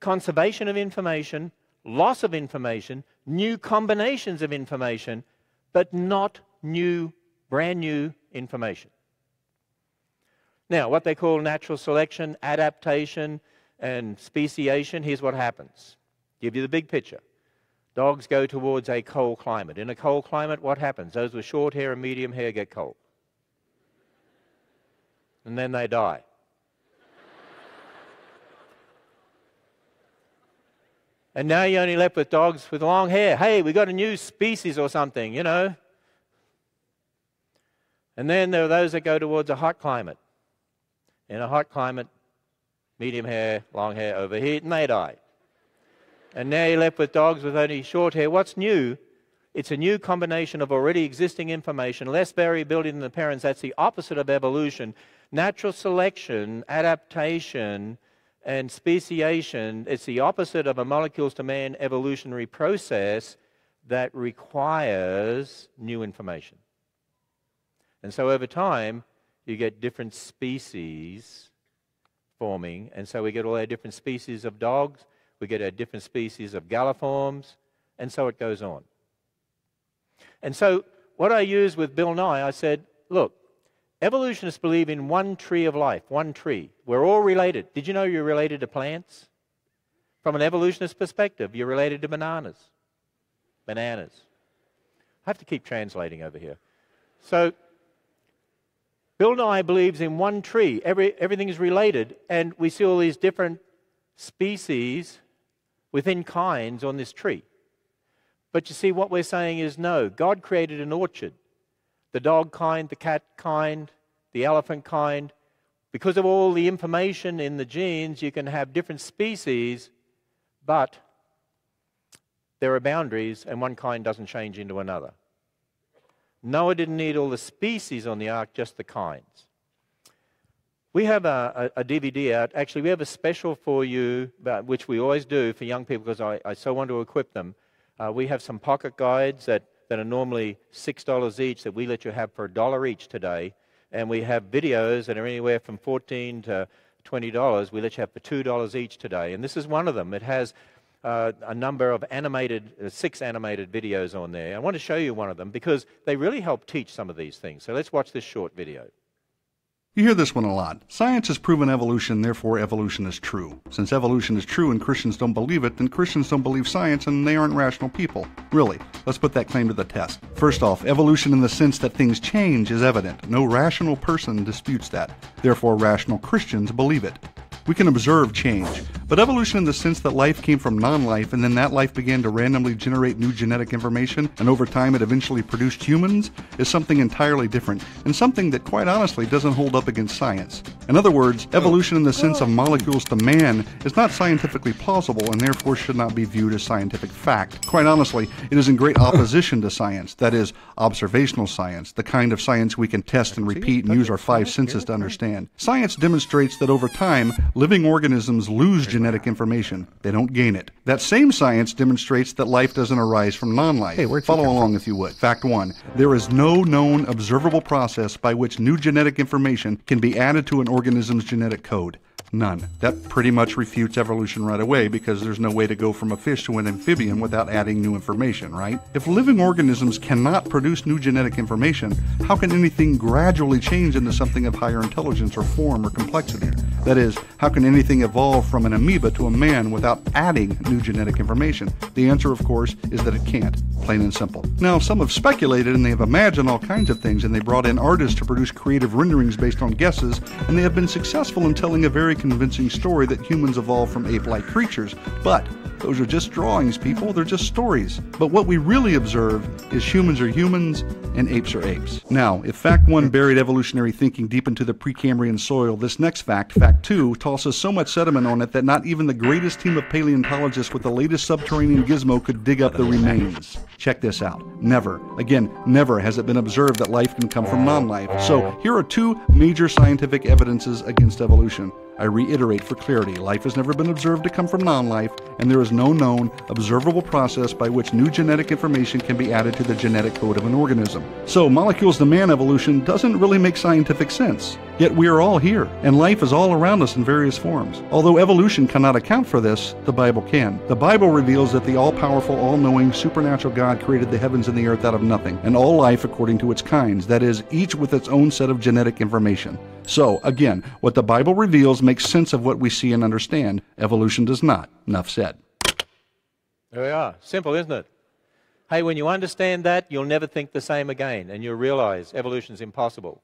Conservation of information, loss of information, new combinations of information, but not new, brand new information. Now, what they call natural selection, adaptation, and speciation, here's what happens. Give you the big picture. Dogs go towards a cold climate. In a cold climate, what happens? Those with short hair and medium hair get cold. And then they die. And now you're only left with dogs with long hair. Hey, we got a new species or something, you know. And then there are those that go towards a hot climate. In a hot climate, medium hair, long hair overheat, and they die. And now you're left with dogs with only short hair. What's new? It's a new combination of already existing information, less variability than the parents. That's the opposite of evolution. Natural selection, adaptation, and speciation, it's the opposite of a molecules to man evolutionary process that requires new information. And so over time, you get different species forming. And so we get all our different species of dogs, we get our different species of galliforms, and so it goes on. And so what I used with Bill Nye, I said, look, evolutionists believe in one tree of life, one tree. We're all related. Did you know you're related to plants? From an evolutionist perspective, you're related to bananas. Bananas. I have to keep translating over here. So Bill Nye believes in one tree. Every, everything is related, and we see all these different species within kinds on this tree. But you see, what we're saying is no, God created an orchard. The dog kind, the cat kind, the elephant kind. Because of all the information in the genes, you can have different species, but there are boundaries, and one kind doesn't change into another. Noah didn't need all the species on the ark, just the kinds. We have a, a, a, DVD out. Actually, we have a special for you, which we always do for young people because I, I so want to equip them. Uh, we have some pocket guides that, that are normally $6 each that we let you have for a dollar each today. And we have videos that are anywhere from 14 to $20 we let you have for $2 each today. And this is one of them. It has uh, a number of animated, uh, six animated videos on there. I want to show you one of them because they really help teach some of these things. So let's watch this short video. You hear this one a lot. Science has proven evolution, therefore evolution is true. Since evolution is true and Christians don't believe it, then Christians don't believe science and they aren't rational people. Really, let's put that claim to the test. First off, evolution in the sense that things change is evident. No rational person disputes that. Therefore, rational Christians believe it. We can observe change, but evolution in the sense that life came from non life and then that life began to randomly generate new genetic information and over time it eventually produced humans is something entirely different and something that quite honestly doesn't hold up against science. In other words, evolution in the sense of molecules to man is not scientifically plausible and therefore should not be viewed as scientific fact. Quite honestly, it is in great opposition to science, that is, observational science, the kind of science we can test and repeat and use our five senses to understand. Science demonstrates that over time, living organisms lose genetic information. They don't gain it. That same science demonstrates that life doesn't arise from non-life. Hey, Follow along if you would. Fact one, there is no known observable process by which new genetic information can be added to an organism's genetic code. None. That pretty much refutes evolution right away because there's no way to go from a fish to an amphibian without adding new information, right? If living organisms cannot produce new genetic information, how can anything gradually change into something of higher intelligence or form or complexity? That is, how can anything evolve from an amoeba to a man without adding new genetic information? The answer, of course, is that it can't, plain and simple. Now, some have speculated and they have imagined all kinds of things, and they brought in artists to produce creative renderings based on guesses, and they have been successful in telling a very convincing story that humans evolved from ape like creatures. But those are just drawings, people. They're just stories. But what we really observe is humans are humans and apes are apes. Now, if fact one buried evolutionary thinking deep into the Precambrian soil, this next fact, fact two, tosses so much sediment on it that not even the greatest team of paleontologists with the latest subterranean gizmo could dig up the remains. Check this out. Never, again, never has it been observed that life can come from non life. So here are two major scientific evidences against evolution. I reiterate for clarity life has never been observed to come from non life, and there is no known, observable process by which new genetic information can be added to the genetic code of an organism. So, molecules to man evolution doesn't really make scientific sense. Yet we are all here, and life is all around us in various forms. Although evolution cannot account for this, the Bible can. The Bible reveals that the all powerful, all knowing, supernatural God created the heavens and the earth out of nothing, and all life according to its kinds, that is, each with its own set of genetic information. So, again, what the Bible reveals makes sense of what we see and understand. Evolution does not. Enough said. There we are. Simple, isn't it? Hey, when you understand that, you'll never think the same again, and you'll realize evolution is impossible.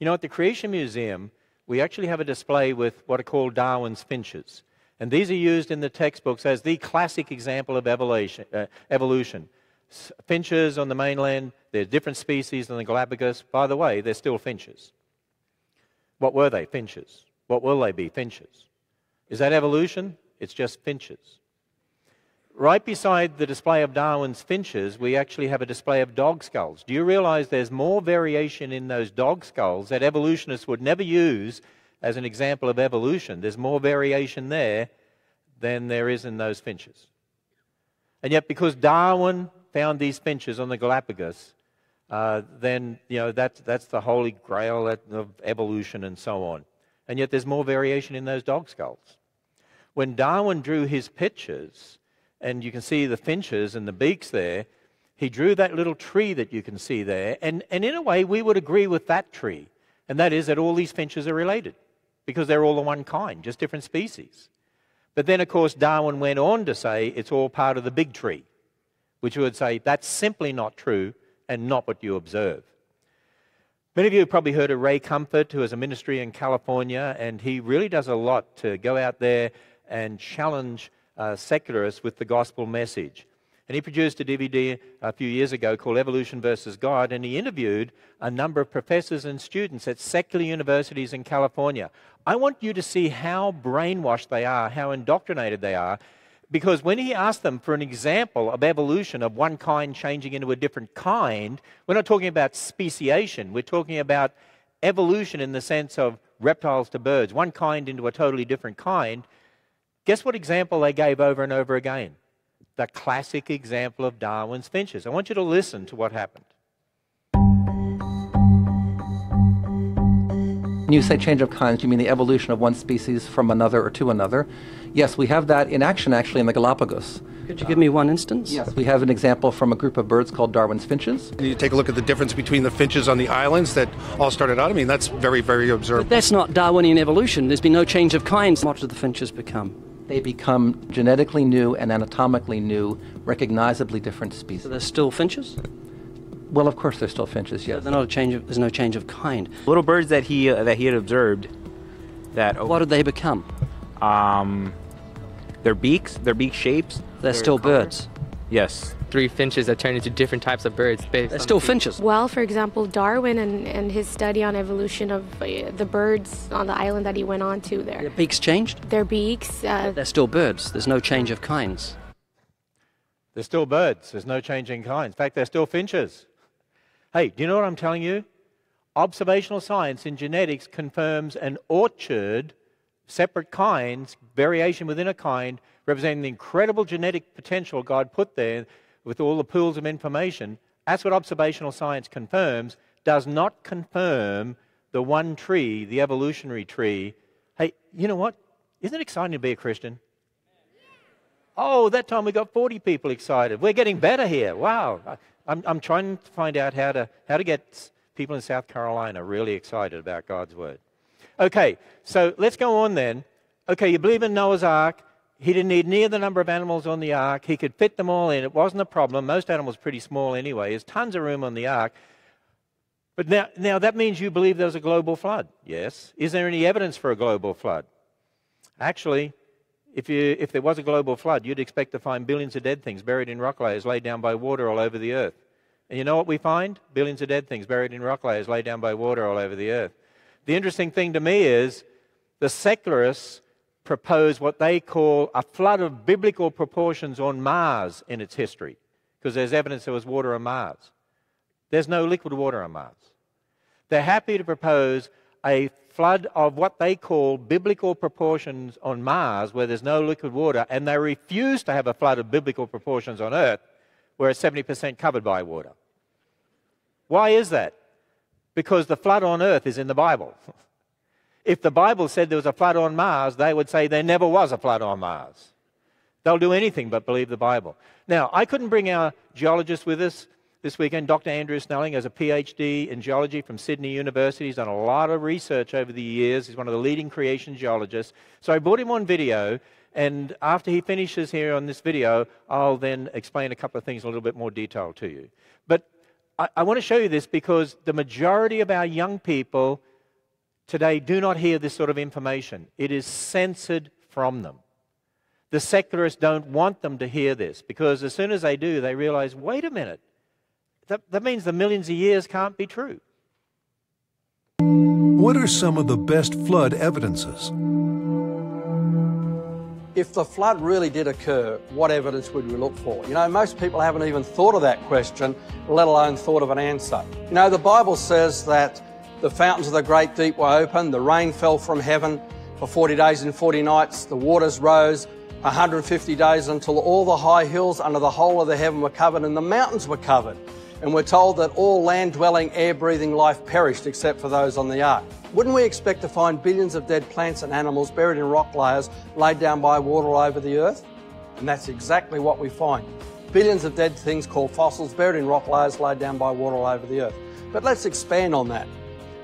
You know, at the Creation Museum, we actually have a display with what are called Darwin's finches. And these are used in the textbooks as the classic example of evolution. Uh, evolution. Finches on the mainland, they're different species than the Galapagos. By the way, they're still finches. What were they? Finches. What will they be? Finches. Is that evolution? It's just finches. Right beside the display of Darwin's finches, we actually have a display of dog skulls. Do you realize there's more variation in those dog skulls that evolutionists would never use as an example of evolution? There's more variation there than there is in those finches. And yet, because Darwin found these finches on the Galapagos, uh, then you know that's that's the holy grail of evolution and so on. And yet there's more variation in those dog skulls. When Darwin drew his pictures, and you can see the finches and the beaks there, he drew that little tree that you can see there, and, and in a way we would agree with that tree, and that is that all these finches are related because they're all the one kind, just different species. But then, of course, Darwin went on to say it's all part of the big tree, which would say that's simply not true and not what you observe. Many of you have probably heard of Ray Comfort, who has a ministry in California, and he really does a lot to go out there and challenge uh, secularists with the gospel message. And he produced a DVD a few years ago called Evolution versus God, and he interviewed a number of professors and students at secular universities in California. I want you to see how brainwashed they are, how indoctrinated they are, because when he asked them for an example of evolution of one kind changing into a different kind, we're not talking about speciation. We're talking about evolution in the sense of reptiles to birds, one kind into a totally different kind. Guess what example they gave over and over again? The classic example of Darwin's finches. I want you to listen to what happened. When you say change of kinds, you mean the evolution of one species from another or to another. Yes, we have that in action actually in the Galapagos. Could you give me one instance? Yes, we have an example from a group of birds called Darwin's finches. You take a look at the difference between the finches on the islands that all started out. I mean, that's very, very observable. But that's not Darwinian evolution. There's been no change of kinds. What do the finches become? They become genetically new and anatomically new, recognizably different species. So they're still finches? Well, of course, they're still finches. Yes. So they're not a change. Of, there's no change of kind. Little birds that he uh, that he had observed. That what did they become? Um, their beaks, their beak shapes. They're still birds. Yes. Three finches that turn into different types of birds. They're still finches. Well, for example, Darwin and, and his study on evolution of uh, the birds on the island that he went on to there. Their beaks changed? Their beaks. Uh, They're still birds. There's no change of kinds. They're still birds. There's no change in kinds. In fact, they're still finches. Hey, do you know what I'm telling you? Observational science in genetics confirms an orchard, separate kinds, variation within a kind, representing the incredible genetic potential God put there with all the pools of information. That's what observational science confirms, does not confirm the one tree, the evolutionary tree Hey, you know what? Isn't it exciting to be a Christian? Oh, that time we got 40 people excited. We're getting better here. Wow. I'm, I'm trying to find out how to, how to get people in South Carolina really excited about God's Word. Okay, so let's go on then. Okay, you believe in Noah's Ark. He didn't need near the number of animals on the ark. He could fit them all in. It wasn't a problem. Most animals pretty small anyway. There's tons of room on the ark. But now, now that means you believe there was a global flood. Yes. Is there any evidence for a global flood? Actually, if, you, if there was a global flood, you'd expect to find billions of dead things buried in rock layers laid down by water all over the earth. And you know what we find? Billions of dead things buried in rock layers laid down by water all over the earth. The interesting thing to me is the secularists propose what they call a flood of biblical proportions on Mars in its history, because there's evidence there was water on Mars. There's no liquid water on Mars. They're happy to propose a flood of what they call biblical proportions on Mars, where there's no liquid water, and they refuse to have a flood of biblical proportions on Earth, where it's 70% covered by water. Why is that? Because the flood on Earth is in the Bible. If the Bible said there was a flood on Mars, they would say there never was a flood on Mars. They'll do anything but believe the Bible. Now, I couldn't bring our geologist with us this weekend. Dr. Andrew Snelling has a PhD in geology from Sydney University. He's done a lot of research over the years. He's one of the leading creation geologists. So I brought him on video, and after he finishes here on this video, I'll then explain a couple of things in a little bit more detail to you. But I, I want to show you this because the majority of our young people today do not hear this sort of information. It is censored from them. The secularists don't want them to hear this because as soon as they do, they realize wait a minute, that, that means the millions of years can't be true. What are some of the best flood evidences? If the flood really did occur, what evidence would we look for? You know, most people haven't even thought of that question, let alone thought of an answer. You know, the Bible says that the fountains of the great deep were open, the rain fell from heaven for 40 days and 40 nights, the waters rose 150 days until all the high hills under the whole of the heaven were covered and the mountains were covered. And we're told that all land dwelling, air breathing life perished except for those on the ark. Wouldn't we expect to find billions of dead plants and animals buried in rock layers laid down by water all over the earth? And that's exactly what we find. Billions of dead things called fossils buried in rock layers laid down by water all over the earth. But let's expand on that.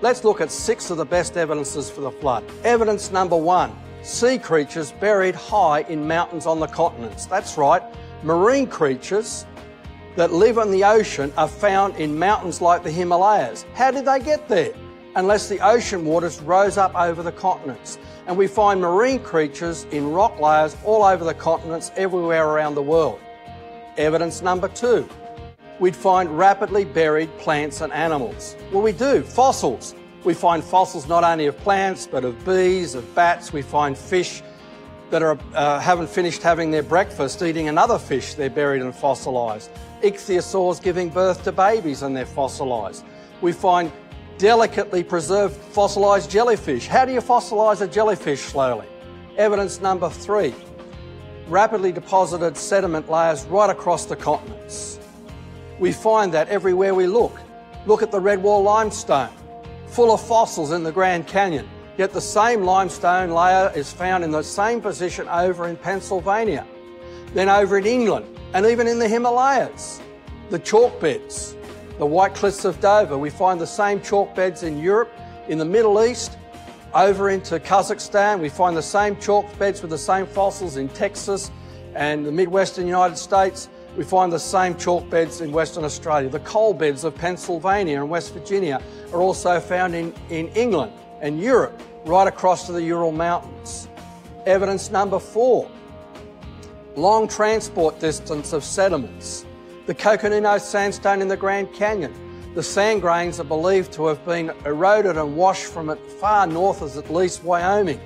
Let's look at six of the best evidences for the flood. Evidence number one sea creatures buried high in mountains on the continents. That's right, marine creatures that live on the ocean are found in mountains like the Himalayas. How did they get there? Unless the ocean waters rose up over the continents. And we find marine creatures in rock layers all over the continents, everywhere around the world. Evidence number two we'd find rapidly buried plants and animals. Well, we do, fossils. We find fossils not only of plants, but of bees, of bats. We find fish that are, uh, haven't finished having their breakfast, eating another fish they're buried and fossilised. Ichthyosaurs giving birth to babies and they're fossilised. We find delicately preserved fossilised jellyfish. How do you fossilise a jellyfish slowly? Evidence number three rapidly deposited sediment layers right across the continents. We find that everywhere we look. Look at the Redwall limestone, full of fossils in the Grand Canyon. Yet the same limestone layer is found in the same position over in Pennsylvania, then over in England, and even in the Himalayas. The chalk beds, the White Cliffs of Dover, we find the same chalk beds in Europe, in the Middle East, over into Kazakhstan. We find the same chalk beds with the same fossils in Texas and the Midwestern United States. We find the same chalk beds in Western Australia. The coal beds of Pennsylvania and West Virginia are also found in, in England and Europe, right across to the Ural Mountains. Evidence number four long transport distance of sediments. The Coconino sandstone in the Grand Canyon. The sand grains are believed to have been eroded and washed from it far north as at least Wyoming.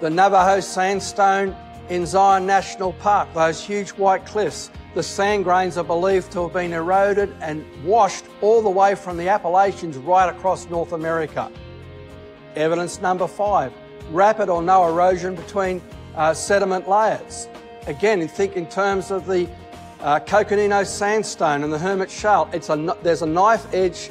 The Navajo sandstone in Zion National Park, those huge white cliffs, the sand grains are believed to have been eroded and washed all the way from the Appalachians right across North America. Evidence number five rapid or no erosion between uh, sediment layers. Again, think in terms of the uh, Coconino sandstone and the Hermit Shale. It's a, there's a knife edge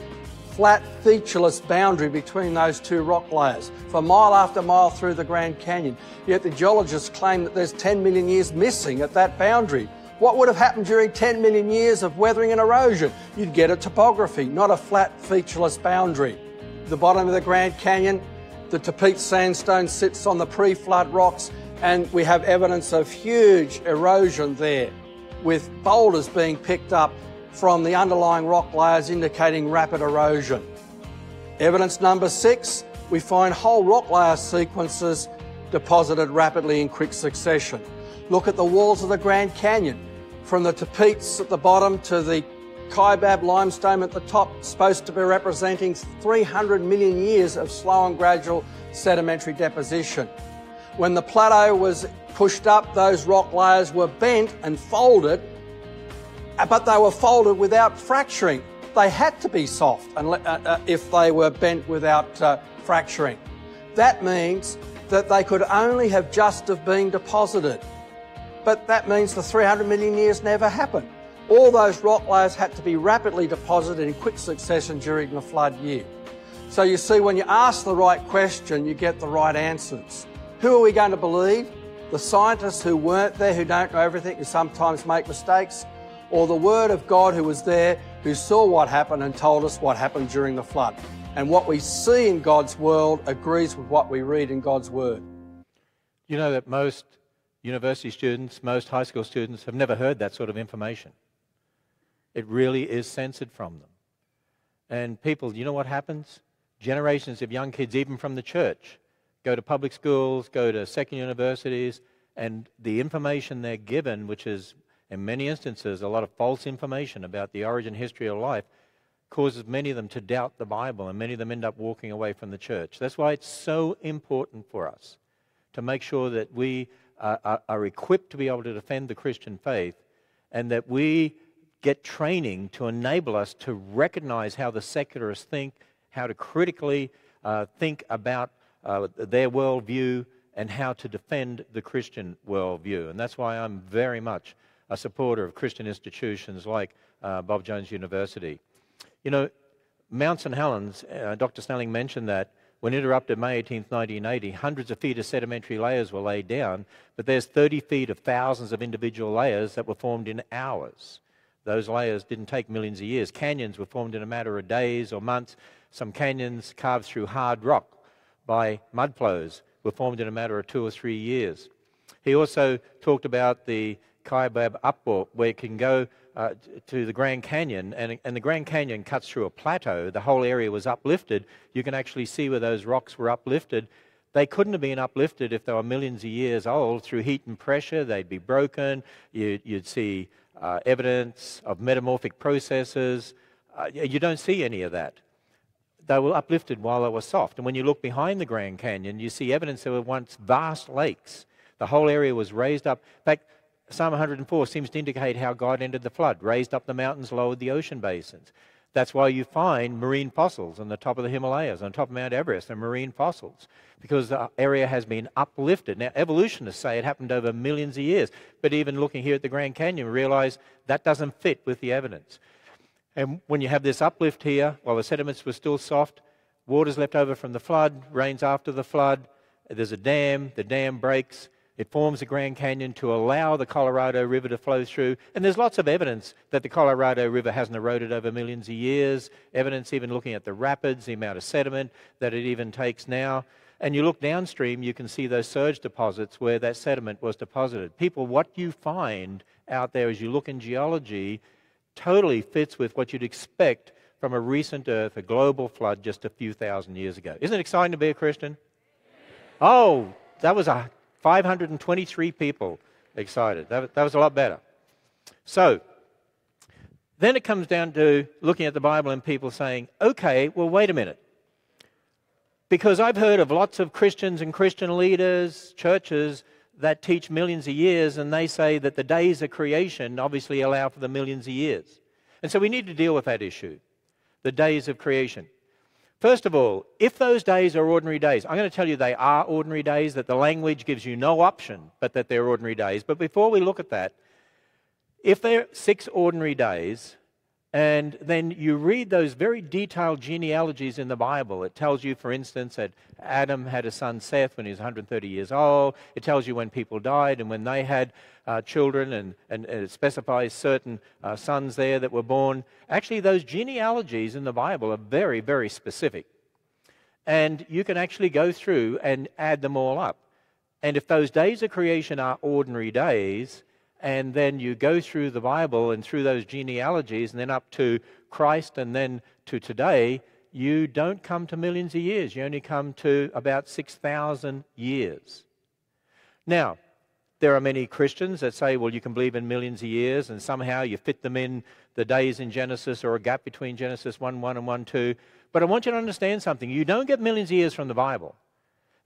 flat, featureless boundary between those two rock layers for mile after mile through the Grand Canyon. Yet the geologists claim that there's 10 million years missing at that boundary. What would have happened during 10 million years of weathering and erosion? You'd get a topography, not a flat, featureless boundary. The bottom of the Grand Canyon, the Tapeats sandstone sits on the pre-flood rocks and we have evidence of huge erosion there with boulders being picked up from the underlying rock layers indicating rapid erosion. Evidence number six, we find whole rock layer sequences deposited rapidly in quick succession. Look at the walls of the Grand Canyon, from the Tapeats at the bottom to the Kaibab limestone at the top, supposed to be representing 300 million years of slow and gradual sedimentary deposition. When the plateau was pushed up, those rock layers were bent and folded but they were folded without fracturing. They had to be soft uh, uh, if they were bent without uh, fracturing. That means that they could only have just have been deposited. But that means the 300 million years never happened. All those rock layers had to be rapidly deposited in quick succession during the flood year. So you see, when you ask the right question, you get the right answers. Who are we going to believe? The scientists who weren't there, who don't know everything, who sometimes make mistakes, or the Word of God who was there, who saw what happened and told us what happened during the flood. And what we see in God's world agrees with what we read in God's Word. You know that most university students, most high school students have never heard that sort of information. It really is censored from them. And people, you know what happens? Generations of young kids, even from the church, go to public schools, go to second universities, and the information they're given, which is in many instances, a lot of false information about the origin history of life causes many of them to doubt the Bible, and many of them end up walking away from the church. That's why it's so important for us to make sure that we are, are, are equipped to be able to defend the Christian faith and that we get training to enable us to recognize how the secularists think, how to critically uh, think about uh, their worldview, and how to defend the Christian worldview. And that's why I'm very much a supporter of Christian institutions like uh, Bob Jones University. You know, Mount St. Helens, uh, Dr. Snelling mentioned that when it erupted May 18, 1980, hundreds of feet of sedimentary layers were laid down, but there's 30 feet of thousands of individual layers that were formed in hours. Those layers didn't take millions of years. Canyons were formed in a matter of days or months. Some canyons carved through hard rock by mud flows were formed in a matter of two or three years. He also talked about the Kaibab Upwarp, where it can go uh, to the Grand Canyon, and, and the Grand Canyon cuts through a plateau. The whole area was uplifted. You can actually see where those rocks were uplifted. They couldn't have been uplifted if they were millions of years old through heat and pressure. They'd be broken. You, would see uh, evidence of metamorphic processes. Uh, you don't see any of that. They were uplifted while they were soft. And when you look behind the Grand Canyon, you see evidence there were once vast lakes. The whole area was raised up. In fact, Psalm 104 seems to indicate how God ended the flood, raised up the mountains, lowered the ocean basins. That's why you find marine fossils on the top of the Himalayas, on top of Mount Everest, and marine fossils, because the area has been uplifted. Now, evolutionists say it happened over millions of years, but even looking here at the Grand Canyon, we realize that doesn't fit with the evidence. And when you have this uplift here, while the sediments were still soft, water's left over from the flood, rains after the flood, there's a dam, the dam breaks, it forms the Grand Canyon to allow the Colorado River to flow through. And there's lots of evidence that the Colorado River hasn't eroded over millions of years. Evidence even looking at the rapids, the amount of sediment that it even takes now. And you look downstream, you can see those surge deposits where that sediment was deposited. People, what you find out there as you look in geology totally fits with what you'd expect from a recent Earth, a global flood just a few thousand years ago. Isn't it exciting to be a Christian? Oh, that was a 523 people excited. That, that was a lot better. So, then it comes down to looking at the Bible and people saying, okay, well, wait a minute. Because I've heard of lots of Christians and Christian leaders, churches that teach millions of years, and they say that the days of creation obviously allow for the millions of years. And so we need to deal with that issue the days of creation. First of all, if those days are ordinary days, I'm going to tell you they are ordinary days, that the language gives you no option but that they're ordinary days. But before we look at that, if they're six ordinary days And then you read those very detailed genealogies in the Bible. It tells you, for instance, that Adam had a son Seth when he was 130 years old. It tells you when people died and when they had uh, children, and, and, it specifies certain uh, sons there that were born. Actually, those genealogies in the Bible are very, very specific. And you can actually go through and add them all up. And if those days of creation are ordinary days, and then you go through the Bible and through those genealogies, and then up to Christ and then to today, you don't come to millions of years. You only come to about 6,000 years. Now, there are many Christians that say, well, you can believe in millions of years, and somehow you fit them in the days in Genesis or a gap between Genesis 1 1 and 1 2. But I want you to understand something. You don't get millions of years from the Bible.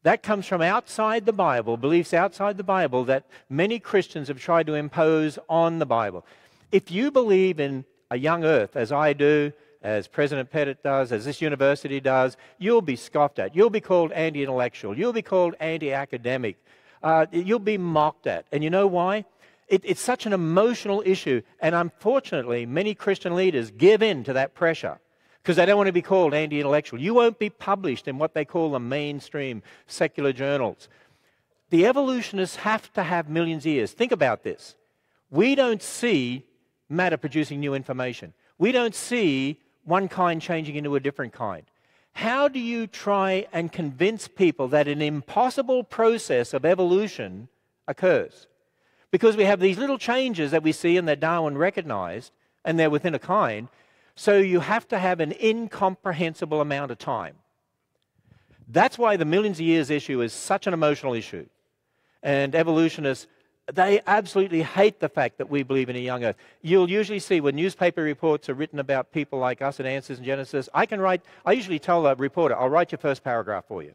That comes from outside the Bible, beliefs outside the Bible that many Christians have tried to impose on the Bible. If you believe in a young earth, as I do, as President Pettit does, as this university does, you'll be scoffed at. You'll be called anti intellectual. You'll be called anti academic. Uh, you'll be mocked at. And you know why? It, it's such an emotional issue. And unfortunately, many Christian leaders give in to that pressure because they don't want to be called anti intellectual. You won't be published in what they call the mainstream secular journals. The evolutionists have to have millions of years. Think about this. We don't see matter producing new information, we don't see one kind changing into a different kind. How do you try and convince people that an impossible process of evolution occurs? Because we have these little changes that we see and that Darwin recognized, and they're within a kind, so you have to have an incomprehensible amount of time. That's why the millions of years issue is such an emotional issue. And evolutionists, they absolutely hate the fact that we believe in a young earth. You'll usually see when newspaper reports are written about people like us at Answers in Genesis, I can write, I usually tell the reporter, I'll write your first paragraph for you.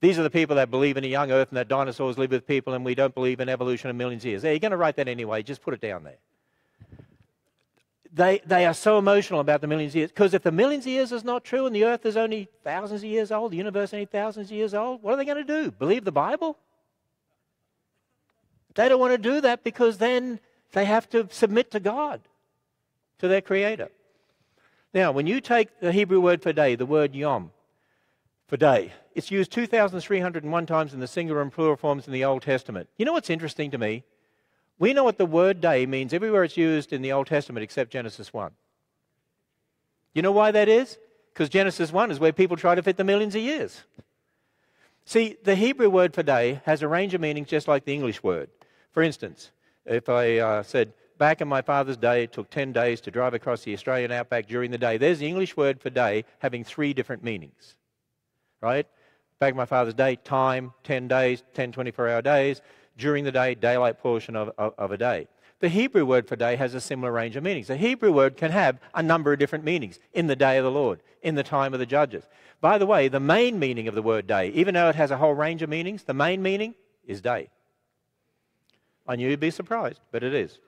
These are the people that believe in a young earth and that dinosaurs live with people and we don't believe in evolution of millions of years. There, you're going to write that anyway, just put it down there they, they are so emotional about the millions of years. Because if the millions of years is not true and the earth is only thousands of years old, the universe only thousands of years old, what are they going to do? Believe the Bible? They don't want to do that because then they have to submit to God, to their Creator. Now, when you take the Hebrew word for day, the word yom, for day, it's used 2,301 times in the singular and plural forms in the Old Testament. You know what's interesting to me? We know what the word day means everywhere it's used in the Old Testament except Genesis 1. You know why that is? Because Genesis 1 is where people try to fit the millions of years. See, the Hebrew word for day has a range of meanings just like the English word. For instance, if I uh, said, back in my father's day, it took 10 days to drive across the Australian outback during the day, there's the English word for day having three different meanings. Right? Back in my father's day, time, 10 days, 10 24 hour days during the day, daylight portion of, of, of, a day. The Hebrew word for day has a similar range of meanings. The Hebrew word can have a number of different meanings in the day of the Lord, in the time of the judges. By the way, the main meaning of the word day, even though it has a whole range of meanings, the main meaning is day. I knew you'd be surprised, but it is.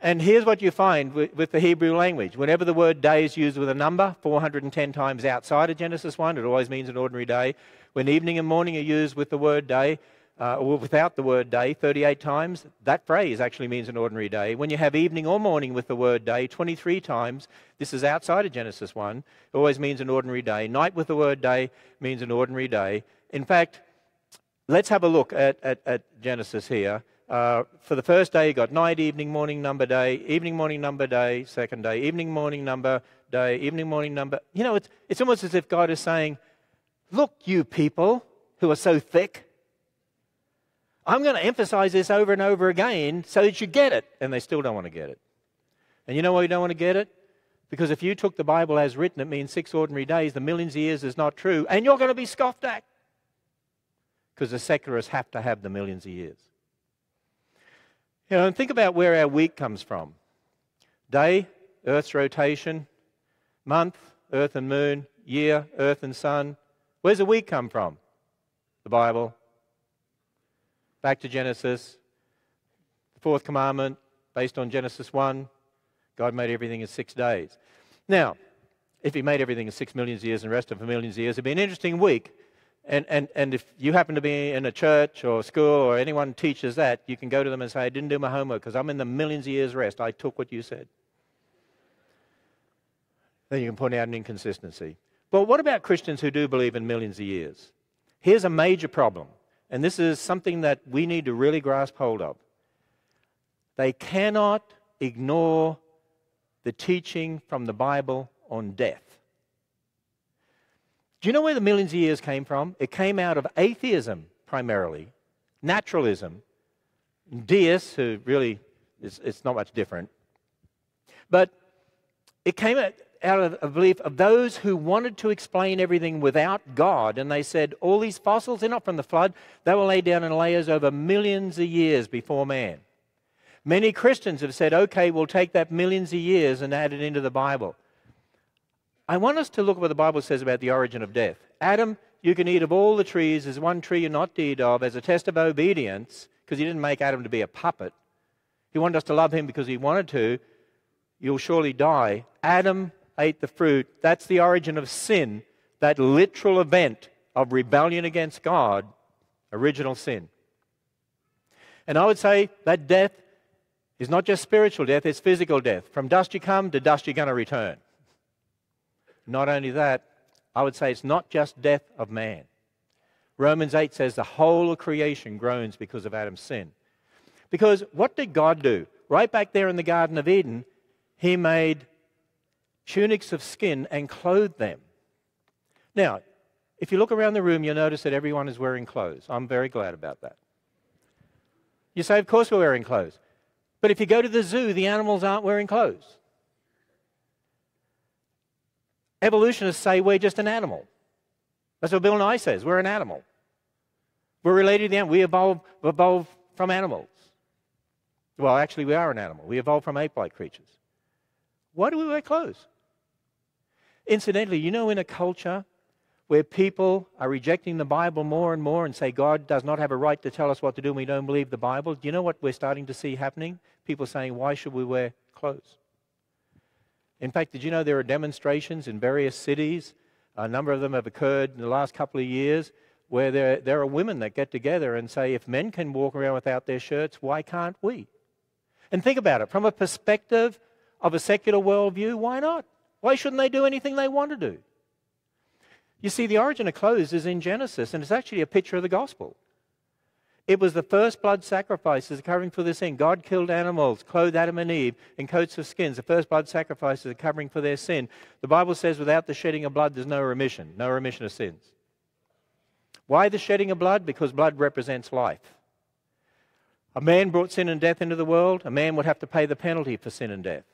And here's what you find with, with, the Hebrew language. Whenever the word day is used with a number, 410 times outside of Genesis 1, it always means an ordinary day. When evening and morning are used with the word day, uh, or without the word day 38 times, that phrase actually means an ordinary day. When you have evening or morning with the word day 23 times, this is outside of Genesis 1, it always means an ordinary day. Night with the word day means an ordinary day. In fact, let's have a look at, at, at Genesis here. Uh, for the first day, you got night, evening, morning, number, day, evening, morning, number, day, second day, evening, morning, number, day, evening, morning, number. You know, it's, it's almost as if God is saying, Look, you people who are so thick, I'm going to emphasize this over and over again so that you get it. And they still don't want to get it. And you know why you don't want to get it? Because if you took the Bible as written, it means six ordinary days, the millions of years is not true, and you're going to be scoffed at. Because the secularists have to have the millions of years. You know, and think about where our week comes from day, Earth's rotation, month, Earth and moon, year, Earth and sun. Where's the week come from? The Bible. Back to Genesis. The fourth commandment, based on Genesis 1, God made everything in six days. Now, if He made everything in six million years and the rest of a million years, it'd be an interesting week. And, and, and if you happen to be in a church or school or anyone teaches that, you can go to them and say, I didn't do my homework because I'm in the millions of years rest. I took what you said. then you can point out an inconsistency. But what about Christians who do believe in millions of years? Here's a major problem, and this is something that we need to really grasp hold of. They cannot ignore the teaching from the Bible on death. Do you know where the millions of years came from? It came out of atheism primarily, naturalism, deists, who really, it's, it's not much different. But it came out, out of a belief of those who wanted to explain everything without God. And they said, all these fossils, they're not from the flood. They were laid down in layers over millions of years before man. Many Christians have said, okay, we'll take that millions of years and add it into the Bible. I want us to look at what the Bible says about the origin of death. Adam, you can eat of all the trees. There's one tree you're not to eat of as a test of obedience, because he didn't make Adam to be a puppet. He wanted us to love him because he wanted to. You'll surely die. Adam ate the fruit. That's the origin of sin, that literal event of rebellion against God, original sin. And I would say that death is not just spiritual death, it's physical death. From dust you come, to dust you're going to return. Not only that, I would say it's not just death of man. Romans 8 says the whole of creation groans because of Adam's sin. Because what did God do? Right back there in the Garden of Eden, He made tunics of skin and clothed them. Now, if you look around the room, you'll notice that everyone is wearing clothes. I'm very glad about that. You say, Of course, we're wearing clothes. But if you go to the zoo, the animals aren't wearing clothes. Evolutionists say we're just an animal. That's what Bill Nye says. We're an animal. We're related to the animal. We evolved, evolved from animals. Well, actually, we are an animal. We evolved from ape like creatures. Why do we wear clothes? Incidentally, you know, in a culture where people are rejecting the Bible more and more and say God does not have a right to tell us what to do and we don't believe the Bible, do you know what we're starting to see happening? People saying, Why should we wear clothes? In fact, did you know there are demonstrations in various cities? A number of them have occurred in the last couple of years where there, there are women that get together and say, if men can walk around without their shirts, why can't we? And think about it from a perspective of a secular worldview, why not? Why shouldn't they do anything they want to do? You see, the origin of clothes is in Genesis, and it's actually a picture of the gospel. It was the first blood sacrifices covering for the sin. God killed animals, clothed Adam and Eve in coats of skins. The first blood sacrifices are covering for their sin. The Bible says without the shedding of blood, there's no remission, no remission of sins. Why the shedding of blood? Because blood represents life. A man brought sin and death into the world. A man would have to pay the penalty for sin and death.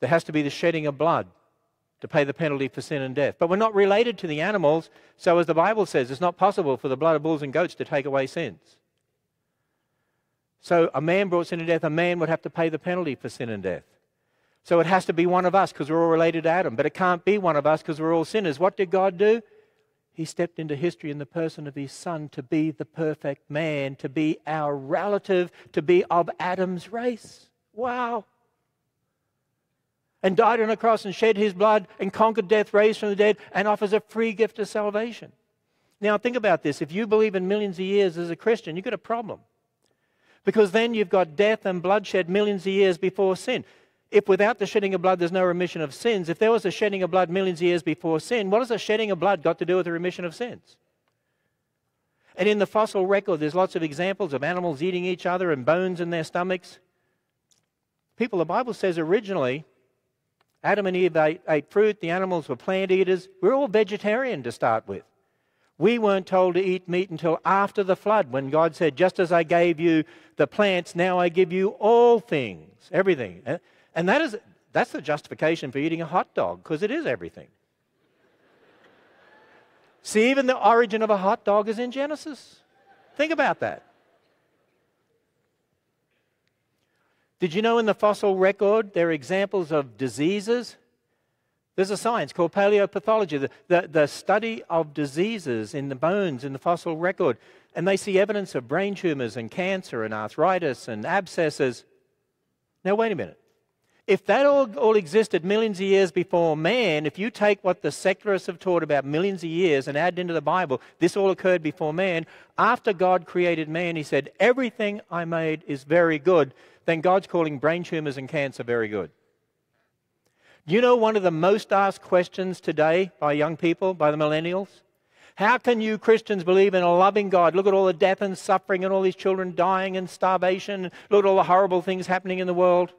There has to be the shedding of blood to pay the penalty for sin and death. But we're not related to the animals, so as the Bible says, it's not possible for the blood of bulls and goats to take away sins. So a man brought sin and death, a man would have to pay the penalty for sin and death. So it has to be one of us because we're all related to Adam, but it can't be one of us because we're all sinners. What did God do? He stepped into history in the person of his son to be the perfect man, to be our relative, to be of Adam's race. Wow and died on a cross and shed his blood and conquered death, raised from the dead, and offers a free gift of salvation. Now, think about this. If you believe in millions of years as a Christian, you've got a problem. Because then you've got death and bloodshed millions of years before sin. If without the shedding of blood there's no remission of sins, if there was a shedding of blood millions of years before sin, what has a shedding of blood got to do with the remission of sins? And in the fossil record, there's lots of examples of animals eating each other and bones in their stomachs. People, the Bible says originally, Adam and Eve ate, ate fruit, the animals were plant eaters. We're all vegetarian to start with. We weren't told to eat meat until after the flood when God said, Just as I gave you the plants, now I give you all things, everything. And that is, that's the justification for eating a hot dog, because it is everything. See, even the origin of a hot dog is in Genesis. Think about that. Did you know in the fossil record there are examples of diseases? There's a science called paleopathology, the, the, the, study of diseases in the bones in the fossil record. And they see evidence of brain tumors and cancer and arthritis and abscesses. Now, wait a minute. If that all, all existed millions of years before man, if you take what the secularists have taught about millions of years and add into the Bible, this all occurred before man. After God created man, he said, Everything I made is very good then God's calling brain tumors and cancer very good. Do you know one of the most asked questions today by young people, by the millennials? How can you Christians believe in a loving God? Look at all the death and suffering and all these children dying and starvation. Look at all the horrible things happening in the world.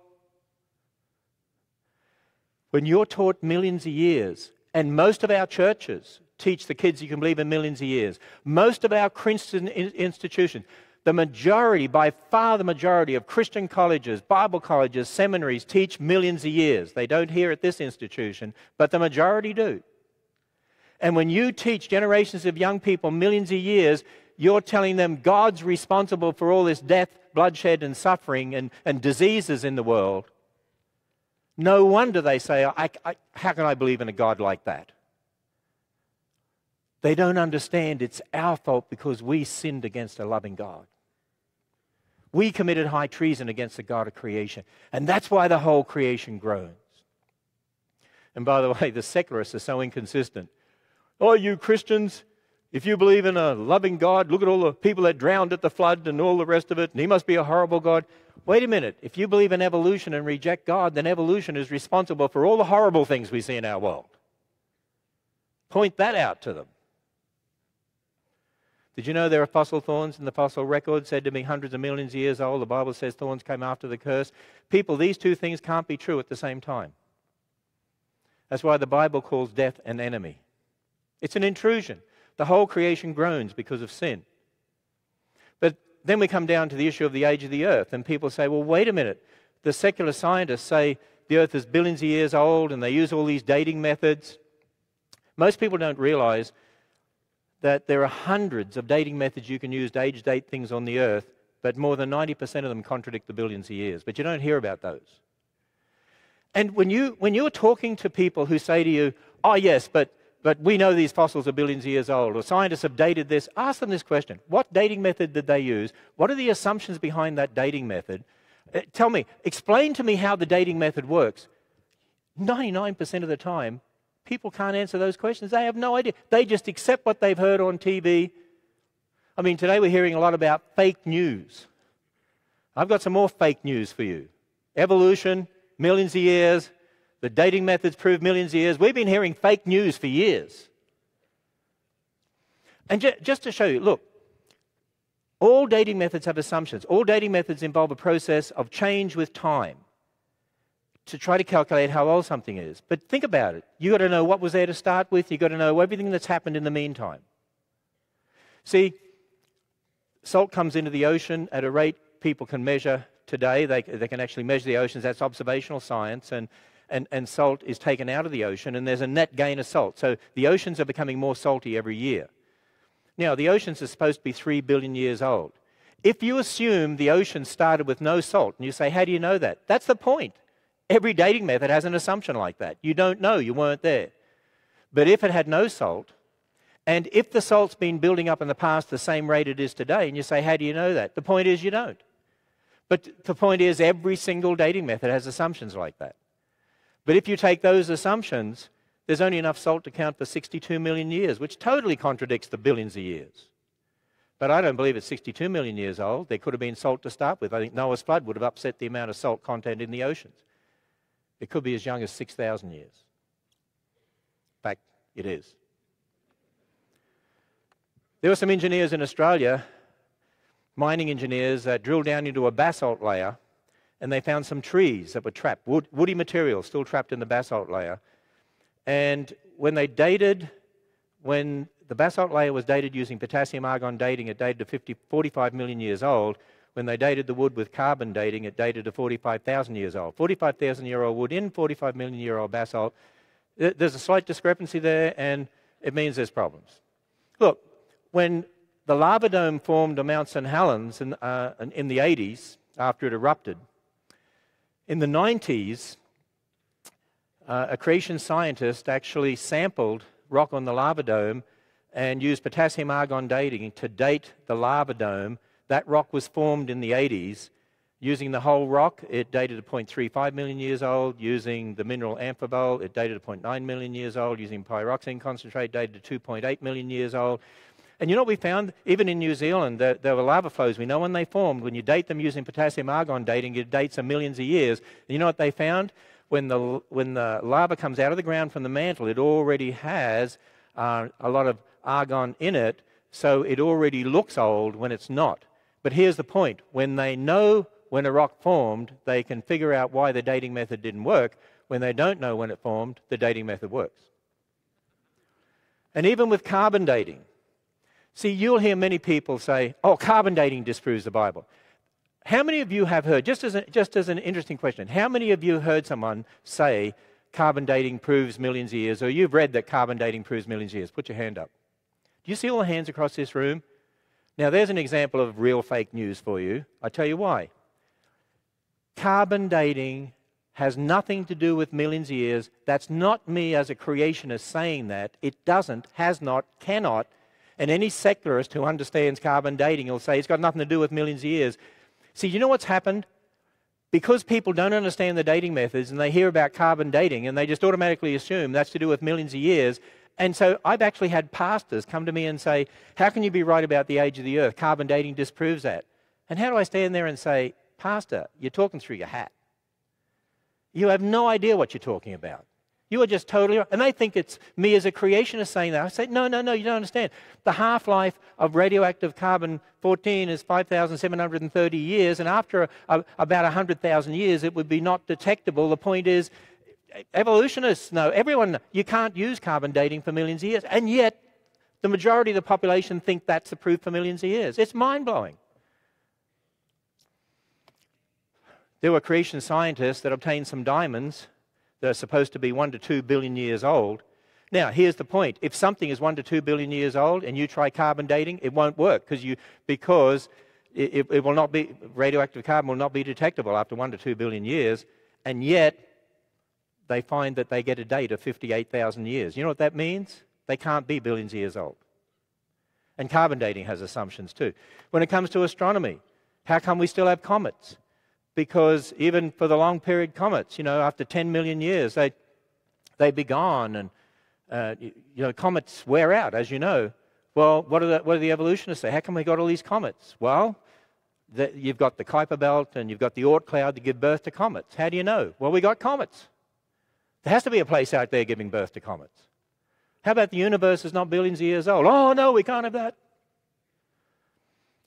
When you're taught millions of years, and most of our churches teach the kids you can believe in millions of years, most of our Christian institutions, the majority, by far the majority of Christian colleges, Bible colleges, seminaries teach millions of years. They don't here at this institution, but the majority do. And when you teach generations of young people millions of years, you're telling them God's responsible for all this death, bloodshed, and suffering and, and diseases in the world. No wonder they say, I, I, How can I believe in a God like that? They don't understand it's our fault because we sinned against a loving God. We committed high treason against the God of creation. And that's why the whole creation groans. And by the way, the secularists are so inconsistent. Oh, you Christians, if you believe in a loving God, look at all the people that drowned at the flood and all the rest of it, and he must be a horrible God. Wait a minute. If you believe in evolution and reject God, then evolution is responsible for all the horrible things we see in our world. Point that out to them. Did you know there are fossil thorns in the fossil record said to be hundreds of millions of years old? The Bible says thorns came after the curse. People, these two things can't be true at the same time. That's why the Bible calls death an enemy. It's an intrusion. The whole creation groans because of sin. But then we come down to the issue of the age of the earth, and people say, well, wait a minute. The secular scientists say the earth is billions of years old, and they use all these dating methods. Most people don't realize that there are hundreds of dating methods you can use to age date things on the earth, but more than 90% of them contradict the billions of years. But you don't hear about those. And when, you, when you're talking to people who say to you, oh, yes, but, but we know these fossils are billions of years old, or scientists have dated this, ask them this question What dating method did they use? What are the assumptions behind that dating method? Uh, tell me, explain to me how the dating method works. 99% of the time, People can't answer those questions. They have no idea. They just accept what they've heard on TV. I mean, today we're hearing a lot about fake news. I've got some more fake news for you. Evolution, millions of years, the dating methods prove millions of years. We've been hearing fake news for years. And ju- just to show you, look, all dating methods have assumptions. All dating methods involve a process of change with time to try to calculate how old something is. But think about it. You've got to know what was there to start with, you've got to know everything that's happened in the meantime. See, salt comes into the ocean at a rate people can measure today. They, they can actually measure the oceans. That's observational science. And, and, and salt is taken out of the ocean, and there's a net gain of salt. So the oceans are becoming more salty every year. Now, the oceans are supposed to be 3 billion years old. If you assume the ocean started with no salt, and you say, How do you know that? That's the point. Every dating method has an assumption like that. You don't know, you weren't there. But if it had no salt, and if the salt's been building up in the past the same rate it is today, and you say, How do you know that? The point is, you don't. But the point is, every single dating method has assumptions like that. But if you take those assumptions, there's only enough salt to count for 62 million years, which totally contradicts the billions of years. But I don't believe it's 62 million years old. There could have been salt to start with. I think Noah's flood would have upset the amount of salt content in the oceans. It could be as young as 6,000 years. In fact, it is. There were some engineers in Australia, mining engineers, that drilled down into a basalt layer and they found some trees that were trapped, wood, woody material still trapped in the basalt layer. And when they dated, when the basalt layer was dated using potassium argon dating, it dated to 50, 45 million years old. When they dated the wood with carbon dating, it dated to 45,000 years old. 45,000 year old wood in 45 million year old basalt. There's a slight discrepancy there, and it means there's problems. Look, when the lava dome formed on Mount St. Helens in, uh, in the 80s, after it erupted, in the 90s, uh, a creation scientist actually sampled rock on the lava dome and used potassium argon dating to date the lava dome that rock was formed in the 80s. Using the whole rock, it dated to 0.35 million years old. Using the mineral amphibole, it dated to 0.9 million years old. Using pyroxene concentrate, dated to 2.8 million years old. And you know what we found? Even in New Zealand, there, there, were lava flows. We know when they formed. When you date them using potassium argon dating, it dates a millions of years. And you know what they found? when the, when the lava comes out of the ground from the mantle, it already has uh, a lot of argon in it, so it already looks old when it's not. But here's the point when they know when a rock formed, they can figure out why the dating method didn't work. When they don't know when it formed, the dating method works. And even with carbon dating, see, you'll hear many people say, oh, carbon dating disproves the Bible. How many of you have heard, just as, a, just as an interesting question, how many of you heard someone say carbon dating proves millions of years, or you've read that carbon dating proves millions of years? Put your hand up. Do you see all the hands across this room? Now, there's an example of real fake news for you. I tell you why. Carbon dating has nothing to do with millions of years. That's not me as a creationist saying that. It doesn't, has not, cannot. And any secularist who understands carbon dating will say it's got nothing to do with millions of years. See, you know what's happened? Because people don't understand the dating methods and they hear about carbon dating and they just automatically assume that's to do with millions of years. And so I've actually had pastors come to me and say, How can you be right about the age of the earth? Carbon dating disproves that. And how do I stand there and say, Pastor, you're talking through your hat? You have no idea what you're talking about. You are just totally, and they think it's me as a creationist saying that. I say, no, no, no, you don't understand. The half life of radioactive carbon 14 is 5,730 years, and after a, a, about 100,000 years, it would be not detectable. The point is, evolutionists know, everyone, you can't use carbon dating for millions of years, and yet the majority of the population think that's proof for millions of years. It's mind blowing. There were creation scientists that obtained some diamonds that are supposed to be one to two billion years old. Now, here's the point. If something is one to two billion years old and you try carbon dating, it won't work because you because it, it will not be radioactive carbon will not be detectable after one to two billion years, and yet they find that they get a date of 58,000 years. You know what that means? They can't be billions of years old. And carbon dating has assumptions too. When it comes to astronomy, how come we still have comets? because even for the long period comets, you know, after 10 million years, they, they'd be gone. And, uh, you, know, comets wear out, as you know. Well, what, are the, what do the evolutionists say? How come we got all these comets? Well, the, you've got the Kuiper Belt and you've got the Oort cloud to give birth to comets. How do you know? Well, we got comets. There has to be a place out there giving birth to comets. How about the universe is not billions of years old? Oh, no, we can't have that.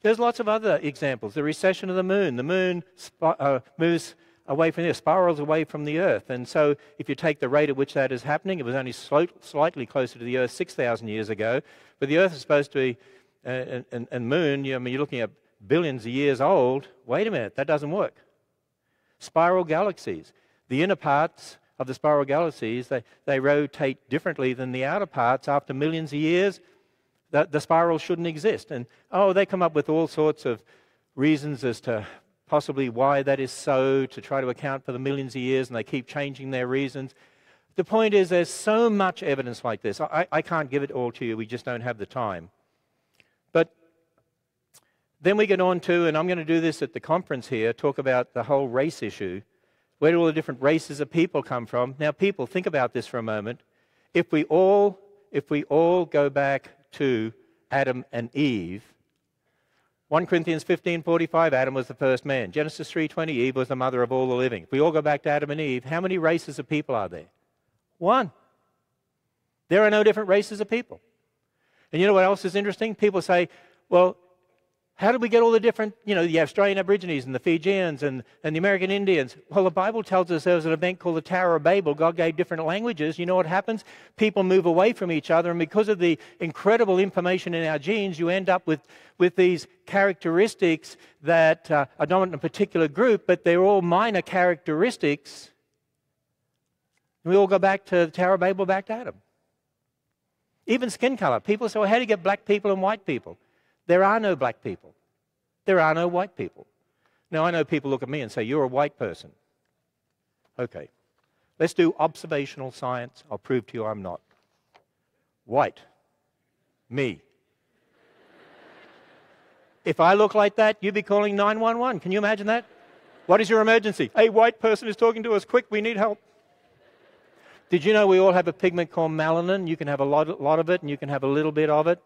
There's lots of other examples. The recession of the moon. The moon uh, moves away from the spirals away from the earth. And so, if you take the rate at which that is happening, it was only slightly closer to the earth 6,000 years ago. But the earth is supposed to be, uh, and, and moon, you I mean, you're looking at billions of years old. Wait a minute, that doesn't work. Spiral galaxies. The inner parts of the spiral galaxies, they, they rotate differently than the outer parts after millions of years that the spiral shouldn't exist. And oh, they come up with all sorts of reasons as to possibly why that is so to try to account for the millions of years, and they keep changing their reasons. The point is, there's so much evidence like this. I, I can't give it all to you, we just don't have the time. But then we get on to, and I'm going to do this at the conference here, talk about the whole race issue. Where do all the different races of people come from? Now, people, think about this for a moment. If we all, if we all go back to Adam and Eve. 1 Corinthians 15:45 Adam was the first man. Genesis 3:20 Eve was the mother of all the living. If we all go back to Adam and Eve, how many races of people are there? One. There are no different races of people. And you know what else is interesting? People say, well, how did we get all the different, you know, the Australian Aborigines and the Fijians and, and the American Indians? Well, the Bible tells us there was an event called the Tower of Babel. God gave different languages. You know what happens? People move away from each other, and because of the incredible information in our genes, you end up with, with these characteristics that uh, are dominant in a particular group, but they're all minor characteristics. we all go back to the Tower of Babel, back to Adam. Even skin color. People say, well, how do you get black people and white people? There are no black people. There are no white people. Now, I know people look at me and say, You're a white person. Okay. Let's do observational science. I'll prove to you I'm not. White. Me. if I look like that, you'd be calling 911. Can you imagine that? What is your emergency? A white person is talking to us. Quick, we need help. Did you know we all have a pigment called melanin? You can have a lot, lot of it and you can have a little bit of it.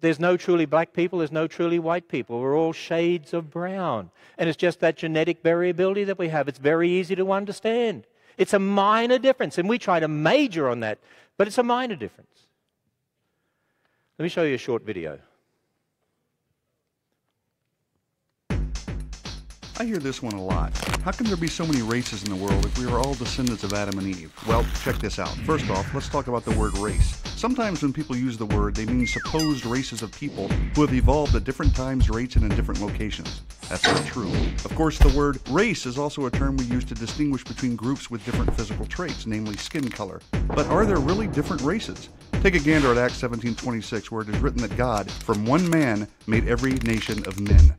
There's no truly black people, there's no truly white people. We're all shades of brown. And it's just that genetic variability that we have. It's very easy to understand. It's a minor difference, and we try to major on that, but it's a minor difference. Let me show you a short video. I hear this one a lot. How can there be so many races in the world if we are all descendants of Adam and Eve? Well, check this out. First off, let's talk about the word race. Sometimes when people use the word, they mean supposed races of people who have evolved at different times, rates, and in different locations. That's not true. Of course, the word race is also a term we use to distinguish between groups with different physical traits, namely skin color. But are there really different races? Take a gander at Acts 17:26 where it is written that God, from one man, made every nation of men.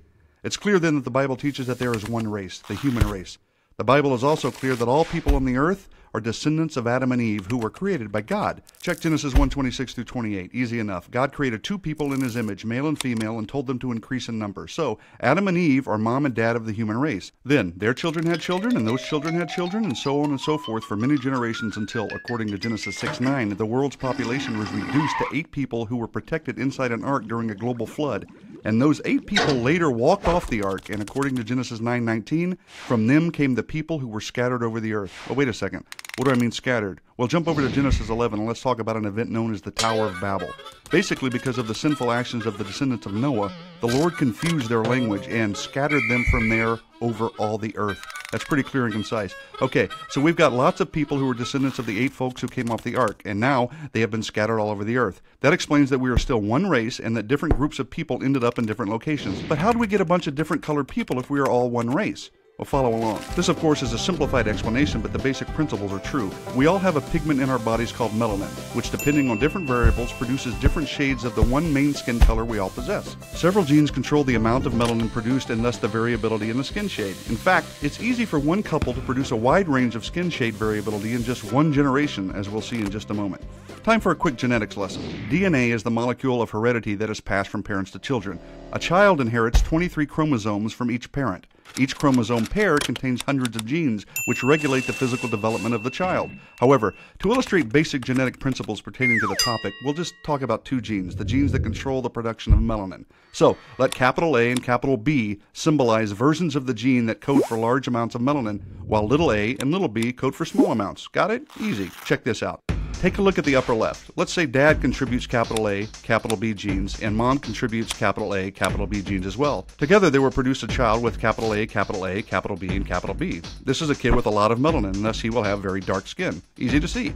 It's clear then that the Bible teaches that there is one race, the human race. The Bible is also clear that all people on the earth are descendants of Adam and Eve who were created by God. Check Genesis 1:26 through 28. Easy enough. God created two people in his image, male and female, and told them to increase in number. So, Adam and Eve are mom and dad of the human race. Then, their children had children, and those children had children, and so on and so forth for many generations until, according to Genesis 6:9, the world's population was reduced to 8 people who were protected inside an ark during a global flood. And those 8 people later walked off the ark, and according to Genesis 9:19, from them came the people who were scattered over the earth. Oh, wait a second. What do I mean scattered? Well, jump over to Genesis 11 and let's talk about an event known as the Tower of Babel. Basically, because of the sinful actions of the descendants of Noah, the Lord confused their language and scattered them from there over all the earth. That's pretty clear and concise. Okay, so we've got lots of people who are descendants of the eight folks who came off the ark, and now they have been scattered all over the earth. That explains that we are still one race and that different groups of people ended up in different locations. But how do we get a bunch of different colored people if we are all one race? Well, follow along. This, of course, is a simplified explanation, but the basic principles are true. We all have a pigment in our bodies called melanin, which, depending on different variables, produces different shades of the one main skin color we all possess. Several genes control the amount of melanin produced and thus the variability in the skin shade. In fact, it's easy for one couple to produce a wide range of skin shade variability in just one generation, as we'll see in just a moment. Time for a quick genetics lesson. DNA is the molecule of heredity that is passed from parents to children. A child inherits 23 chromosomes from each parent. Each chromosome pair contains hundreds of genes, which regulate the physical development of the child. However, to illustrate basic genetic principles pertaining to the topic, we'll just talk about two genes, the genes that control the production of melanin. So, let capital A and capital B symbolize versions of the gene that code for large amounts of melanin, while little a and little b code for small amounts. Got it? Easy. Check this out. Take a look at the upper left. Let's say dad contributes capital A, capital B genes, and mom contributes capital A, capital B genes as well. Together, they will produce a child with capital A, capital A, capital B, and capital B. This is a kid with a lot of melanin, and thus he will have very dark skin. Easy to see.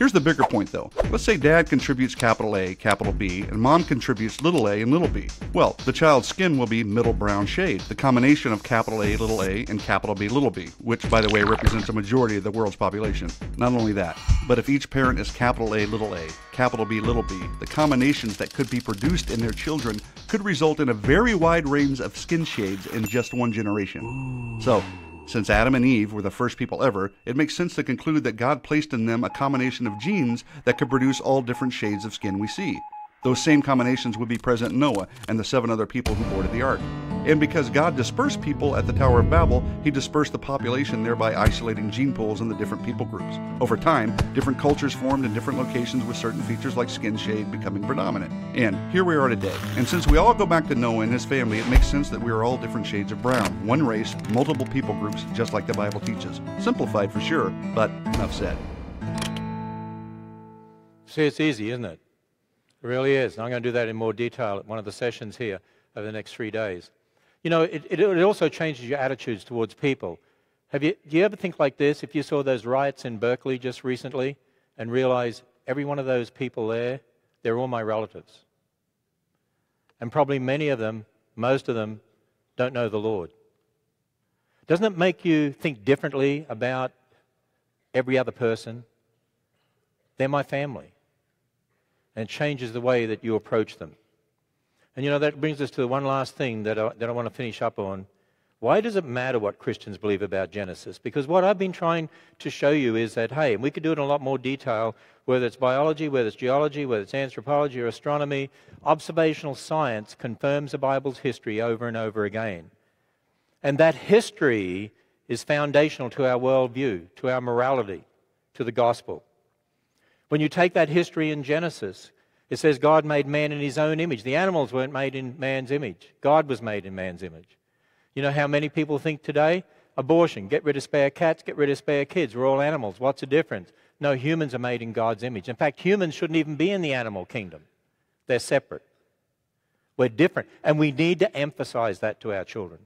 Here's the bigger point though. Let's say dad contributes capital A, capital B, and mom contributes little a and little b. Well, the child's skin will be middle brown shade, the combination of capital A, little a, and capital B, little b, which by the way represents a majority of the world's population. Not only that, but if each parent is capital A, little a, capital B, little b, the combinations that could be produced in their children could result in a very wide range of skin shades in just one generation. So, since Adam and Eve were the first people ever, it makes sense to conclude that God placed in them a combination of genes that could produce all different shades of skin we see. Those same combinations would be present in Noah and the seven other people who boarded the ark. And because God dispersed people at the Tower of Babel, he dispersed the population, thereby isolating gene pools in the different people groups. Over time, different cultures formed in different locations with certain features like skin shade becoming predominant. And here we are today. And since we all go back to Noah and his family, it makes sense that we are all different shades of brown. One race, multiple people groups, just like the Bible teaches. Simplified for sure, but enough said. See, it's easy, isn't it? It really is. And I'm going to do that in more detail at one of the sessions here over the next three days. You know, it, it, it also changes your attitudes towards people. Have you, do you ever think like this? If you saw those riots in Berkeley just recently and realize every one of those people there, they're all my relatives. And probably many of them, most of them, don't know the Lord. Doesn't it make you think differently about every other person? They're my family and changes the way that you approach them. And you know, that brings us to the one last thing that I, that I want to finish up on. Why does it matter what Christians believe about Genesis? Because what I've been trying to show you is that, hey, and we could do it in a lot more detail, whether it's biology, whether it's geology, whether it's anthropology or astronomy, observational science confirms the Bible's history over and over again. And that history is foundational to our worldview, to our morality, to the gospel. When you take that history in Genesis, It says God made man in his own image. The animals weren't made in man's image, God was made in man's image. You know how many people think today? Abortion, get rid of spare cats, get rid of spare kids. We're all animals. What's the difference? No, humans are made in God's image. In fact, humans shouldn't even be in the animal kingdom, they're separate. We're different. And we need to emphasize that to our children.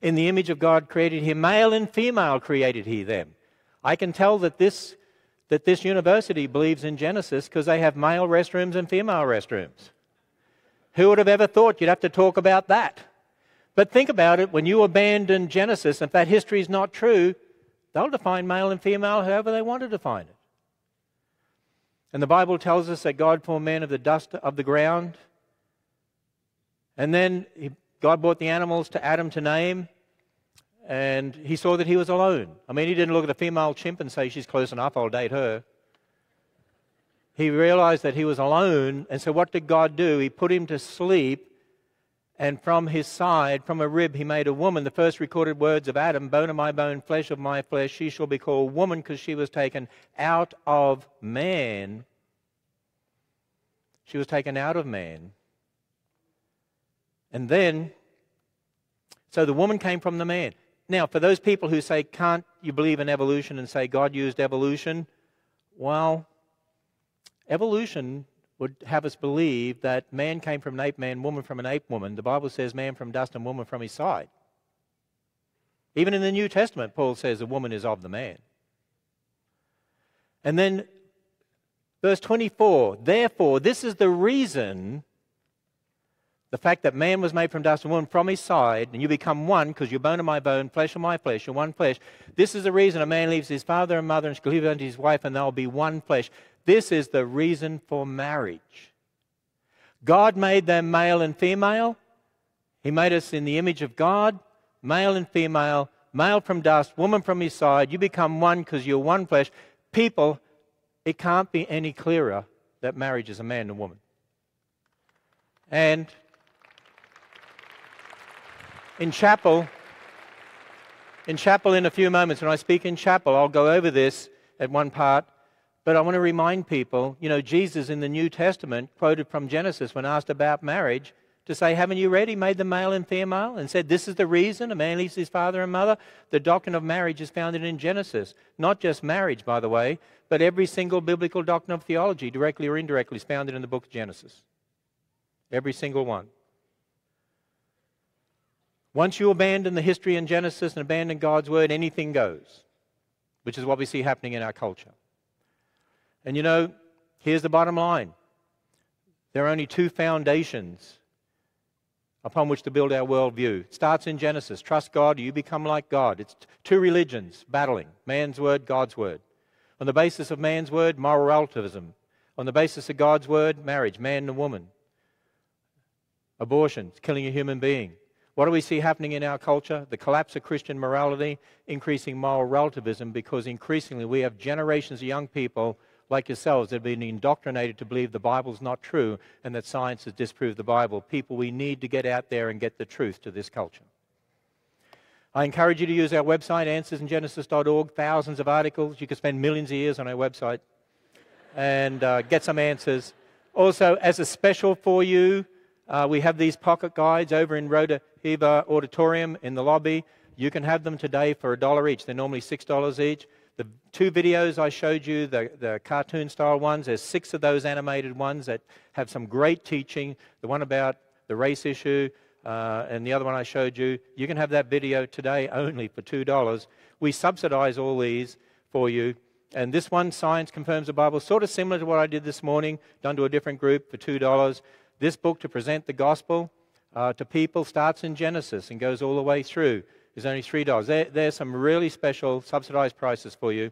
In the image of God created he, male and female created he them. I can tell that this, that this university believes in Genesis because they have male restrooms and female restrooms. Who would have ever thought you'd have to talk about that? But think about it when you abandon Genesis, if that history is not true, they'll define male and female however they want to define it. And the Bible tells us that God formed man of the dust of the ground and then he, God brought the animals to Adam to name, and he saw that he was alone. I mean, he didn't look at a female chimp and say, She's close enough, I'll date her. He realized that he was alone, and so what did God do? He put him to sleep, and from his side, from a rib, he made a woman. The first recorded words of Adam bone of my bone, flesh of my flesh, she shall be called woman because she was taken out of man. She was taken out of man. And then, so the woman came from the man. Now, for those people who say, can't you believe in evolution and say God used evolution? Well, evolution would have us believe that man came from an ape man, woman from an ape woman. The Bible says man from dust and woman from his side. Even in the New Testament, Paul says a woman is of the man. And then, verse 24, therefore, this is the reason the fact that man was made from dust and woman from his side, and you become one because you're bone of my bone, flesh of my flesh, you're one flesh. This is the reason a man leaves his father and mother and shall cleave unto his wife, and they'll be one flesh. This is the reason for marriage. God made them male and female. He made us in the image of God, male and female, male from dust, woman from his side. You become one because you're one flesh. People, it can't be any clearer that marriage is a man and a woman. And in chapel, in chapel in a few moments, when I speak in chapel, I'll go over this at one part. But I want to remind people, you know, Jesus in the New Testament quoted from Genesis when asked about marriage to say, Haven't you read? He made the male and female and said, This is the reason a man leaves his father and mother. The doctrine of marriage is founded in Genesis. Not just marriage, by the way, but every single biblical doctrine of theology, directly or indirectly, is founded in the book of Genesis. Every single one. Once you abandon the history in Genesis and abandon God's word, anything goes, which is what we see happening in our culture. And you know, here's the bottom line there are only two foundations upon which to build our worldview. It starts in Genesis trust God, you become like God. It's two religions battling man's word, God's word. On the basis of man's word, moral relativism. On the basis of God's word, marriage, man and woman. Abortion, killing a human being. What do we see happening in our culture? The collapse of Christian morality, increasing moral relativism, because increasingly we have generations of young people like yourselves that have been indoctrinated to believe the Bible's not true and that science has disproved the Bible. People, we need to get out there and get the truth to this culture. I encourage you to use our website, answersingenesis.org. Thousands of articles. You can spend millions of years on our website and uh, get some answers. Also, as a special for you, uh, we have these pocket guides over in Rode heaver Auditorium in the lobby. You can have them today for a dollar each. They're normally $6 each. The two videos I showed you, the, the cartoon style ones, there's six of those animated ones that have some great teaching. The one about the race issue uh, and the other one I showed you, you can have that video today only for $2. We subsidize all these for you. And this one, Science Confirms the Bible, sort of similar to what I did this morning, done to a different group for $2. This book to present the gospel uh, to people starts in Genesis and goes all the way through. Is only $3. There, there's some really special subsidized prices for you.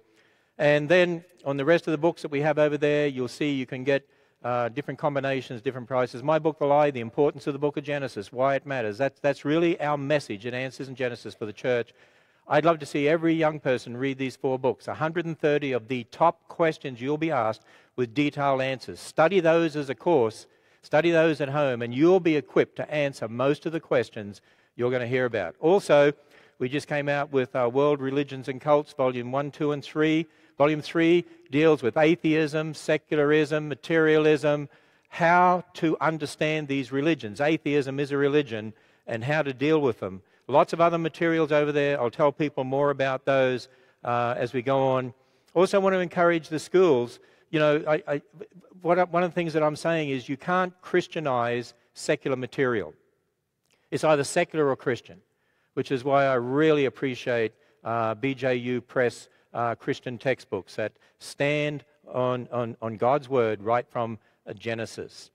And then on the rest of the books that we have over there, you'll see you can get uh, different combinations, different prices. My book, The Lie, The Importance of the Book of Genesis, Why It Matters. That's, that's really our message in Answers in Genesis for the church. I'd love to see every young person read these four books 130 of the top questions you'll be asked with detailed answers. Study those as a course Study those at home, and you'll be equipped to answer most of the questions you're going to hear about. Also, we just came out with uh, World Religions and Cults, Volume 1, 2, and 3. Volume 3 deals with atheism, secularism, materialism, how to understand these religions. Atheism is a religion and how to deal with them. Lots of other materials over there. I'll tell people more about those uh, as we go on. Also, I want to encourage the schools. You know, I, I, what, one of the things that I'm saying is you can't Christianize secular material. It's either secular or Christian, which is why I really appreciate uh, BJU Press uh, Christian textbooks that stand on, on, on God's Word right from uh, Genesis.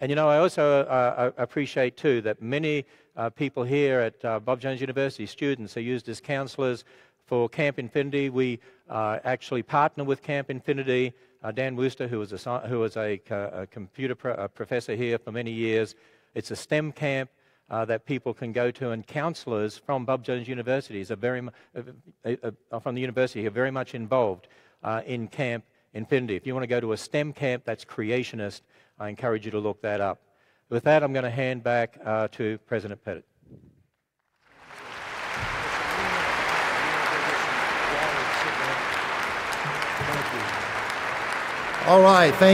And you know, I also uh, uh, appreciate too that many uh, people here at Bob Jones University, students, are used as counselors for Camp Infinity. We actually partner with Camp Infinity. Dan Wooster, who was a, who was a, a computer pro- professor here for many years, it's a STEM camp uh, that people can go to, and counselors from Bob Jones University are very, uh, uh, from the university are very much involved uh, in Camp Infinity. If you want to go to a STEM camp that's creationist, I encourage you to look that up. With that, I'm going to hand back uh, to President Pettit. All right, thank